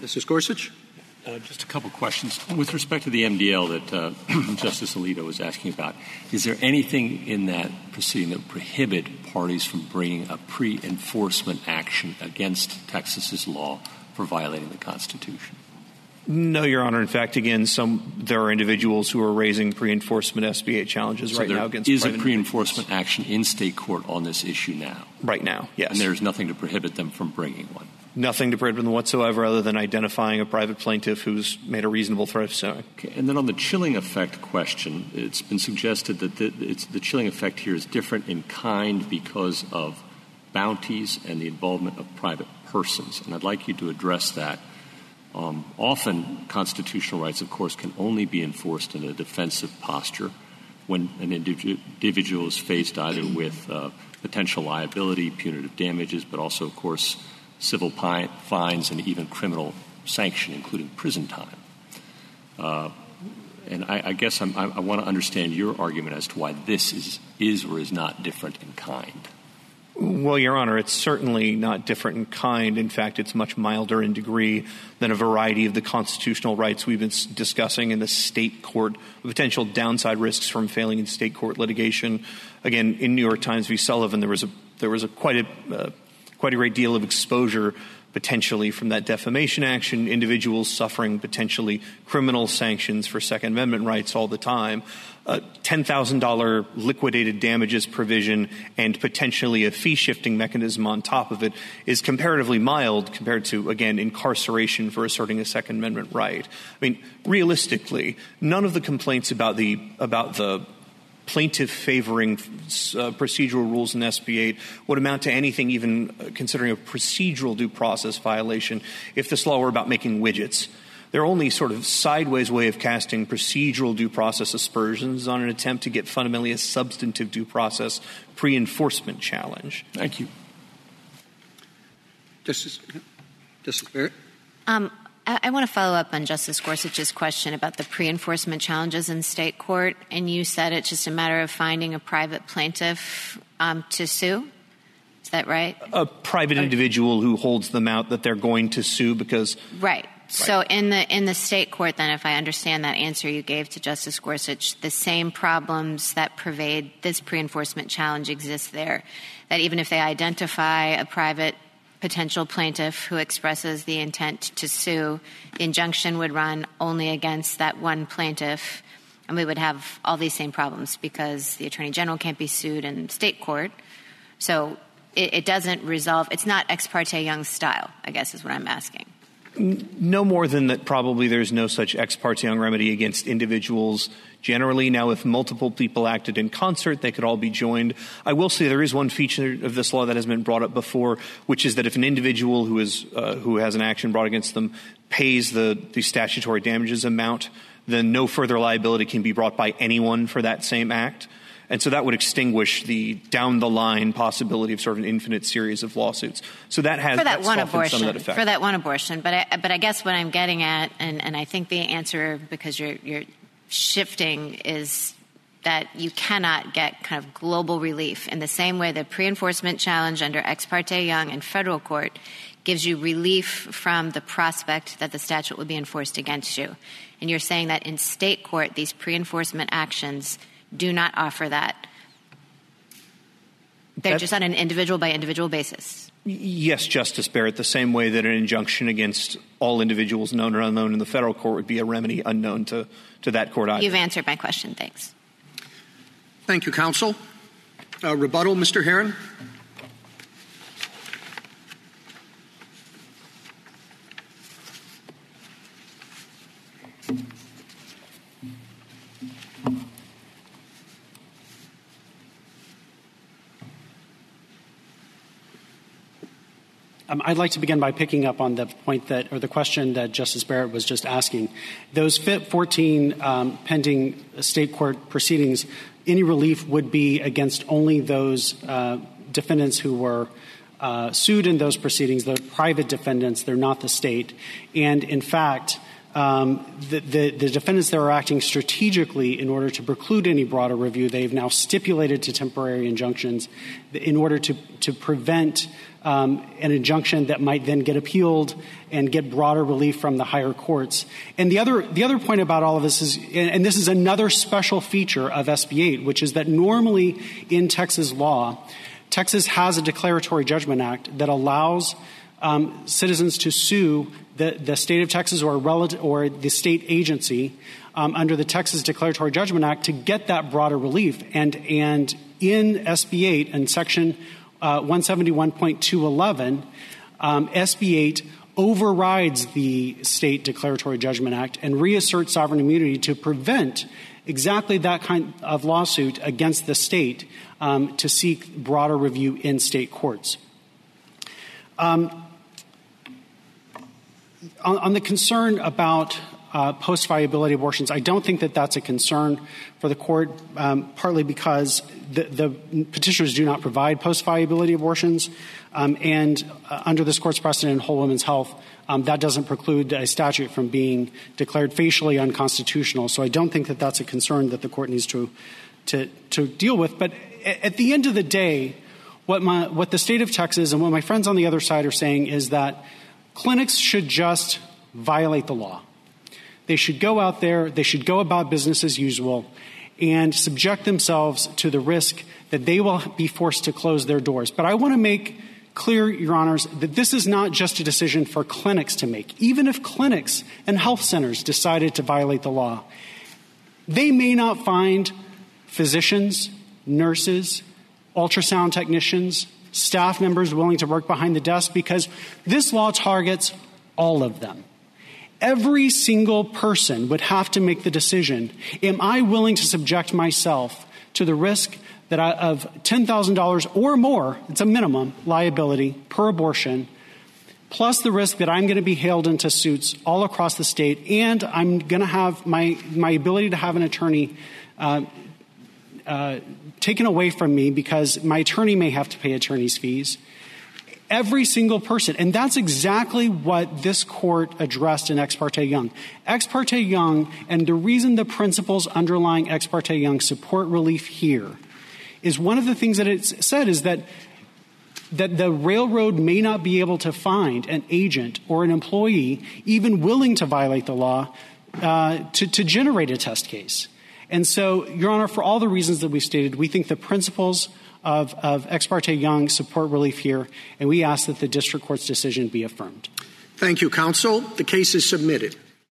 S1: Justice Gorsuch?
S10: Uh, just a couple questions. With respect to the MDL that uh, *clears throat* Justice Alito was asking about, is there anything in that proceeding that would prohibit parties from bringing a pre-enforcement action against Texas's law for violating the Constitution?
S11: No, Your Honor. In fact, again, some there are individuals who are raising pre-enforcement SB 8 challenges
S10: so
S11: right now against.
S10: Is a pre-enforcement action in state court on this issue now?
S11: Right now, yes.
S10: And there's nothing to prohibit them from bringing one.
S11: Nothing to them whatsoever, other than identifying a private plaintiff who's made a reasonable threat of suing.
S10: Okay. And then on the chilling effect question, it's been suggested that the, the chilling effect here is different in kind because of bounties and the involvement of private persons. And I'd like you to address that um, often, constitutional rights, of course, can only be enforced in a defensive posture when an individual is faced either with uh, potential liability, punitive damages, but also, of course, civil pi- fines and even criminal sanction, including prison time. Uh, and I, I guess I'm, i, I want to understand your argument as to why this is, is or is not different in kind.
S11: Well, Your Honor, it's certainly not different in kind. In fact, it's much milder in degree than a variety of the constitutional rights we've been discussing in the state court, potential downside risks from failing in state court litigation. Again, in New York Times v. Sullivan, there was a there was a quite a uh, quite a great deal of exposure potentially from that defamation action, individuals suffering potentially criminal sanctions for Second Amendment rights all the time, uh, a $10,000 liquidated damages provision and potentially a fee shifting mechanism on top of it is comparatively mild compared to, again, incarceration for asserting a Second Amendment right. I mean, realistically, none of the complaints about the, about the plaintiff favoring uh, procedural rules in SB 8 would amount to anything even uh, considering a procedural due process violation if this law were about making widgets. They're only sort of sideways way of casting procedural due process aspersions on an attempt to get fundamentally a substantive due process pre-enforcement challenge.
S10: Thank you.
S1: Justice, Justice Barrett?
S6: Um, I, want to follow up on Justice Gorsuch's question about the pre-enforcement challenges in state court, and you said it's just a matter of finding a private plaintiff um, to sue. Is that right?
S11: A private individual who holds them out that they're going to sue because
S6: right. So in the in the state court, then, if I understand that answer you gave to Justice Gorsuch, the same problems that pervade this pre-enforcement challenge exist there. That even if they identify a private potential plaintiff who expresses the intent to sue, the injunction would run only against that one plaintiff, and we would have all these same problems because the attorney general can't be sued in state court. So it, it doesn't resolve. It's not ex parte Young style. I guess is what I'm asking.
S11: No more than that. Probably there's no such ex parte Young remedy against individuals Generally, now if multiple people acted in concert, they could all be joined. I will say there is one feature of this law that has been brought up before, which is that if an individual who is uh, who has an action brought against them pays the, the statutory damages amount, then no further liability can be brought by anyone for that same act. And so that would extinguish the down the line possibility of sort of an infinite series of lawsuits. So that has
S6: for that one abortion.
S11: That
S6: for that one abortion, but I, but I guess what I'm getting at, and, and I think the answer because you're you're shifting is that you cannot get kind of global relief in the same way the pre-enforcement challenge under ex parte young in federal court gives you relief from the prospect that the statute will be enforced against you and you're saying that in state court these pre-enforcement actions do not offer that. They're
S11: That-
S6: just on an individual by individual basis.
S11: Yes, Justice Barrett, the same way that an injunction against all individuals known or unknown in the federal court would be a remedy unknown to, to that court either.
S6: You've answered my question. Thanks.
S1: Thank you, counsel. Uh, rebuttal, Mr. Hearron?
S2: Um, I'd like to begin by picking up on the point that, or the question that Justice Barrett was just asking. Those FIT 14 um, pending state court proceedings, any relief would be against only those uh, defendants who were uh, sued in those proceedings, the private defendants, they're not the state. And in fact, um, the, the, the, defendants that are acting strategically in order to preclude any broader review, they've now stipulated to temporary injunctions in order to, to prevent um, an injunction that might then get appealed and get broader relief from the higher courts. And the other, the other point about all of this is, and this is another special feature of SB 8, which is that normally in Texas law, Texas has a declaratory judgment act that allows um, citizens to sue the, the state of Texas or, relative, or the state agency um, under the Texas Declaratory Judgment Act to get that broader relief. And, and in SB 8 and Section uh, 171.211, um, SB 8 overrides the state declaratory judgment act and reasserts sovereign immunity to prevent exactly that kind of lawsuit against the state um, to seek broader review in state courts. Um, on, on, the concern about uh, post viability abortions, I don't think that that's a concern for the court, um, partly because the, the, petitioners do not provide post viability abortions. Um, and uh, under this court's precedent in Whole Woman's Health, um, that doesn't preclude a statute from being declared facially unconstitutional. So I don't think that that's a concern that the court needs to, to, to deal with. But at the end of the day, what, my, what the state of Texas and what my friends on the other side are saying is that clinics should just violate the law. They should go out there, they should go about business as usual, and subject themselves to the risk that they will be forced to close their doors. But I want to make clear, Your Honors, that this is not just a decision for clinics to make. Even if clinics and health centers decided to violate the law, they may not find physicians, nurses, ultrasound technicians, staff members willing to work behind the desk because this law targets all of them. Every single person would have to make the decision Am I willing to subject myself to the risk that I, of $10,000 or more, it's a minimum liability per abortion, plus the risk that I'm going to be haled into suits all across the state, and I'm going to have my, my ability to have an attorney uh, uh, taken away from me because my attorney may have to pay attorney's fees. Every single person. And that's exactly what this court addressed in Ex parte Young. Ex parte Young, and the reason the principles underlying Ex parte Young support relief here is one of the things that it said is that that the railroad may not be able to find an agent or an employee even willing to violate the law uh, to, to generate a test case. And so, Your Honor, for all the reasons that we've stated, we think the principles of, of Ex parte Young support relief here, and we ask that the district court's decision be affirmed.
S1: Thank you, counsel. The case is submitted.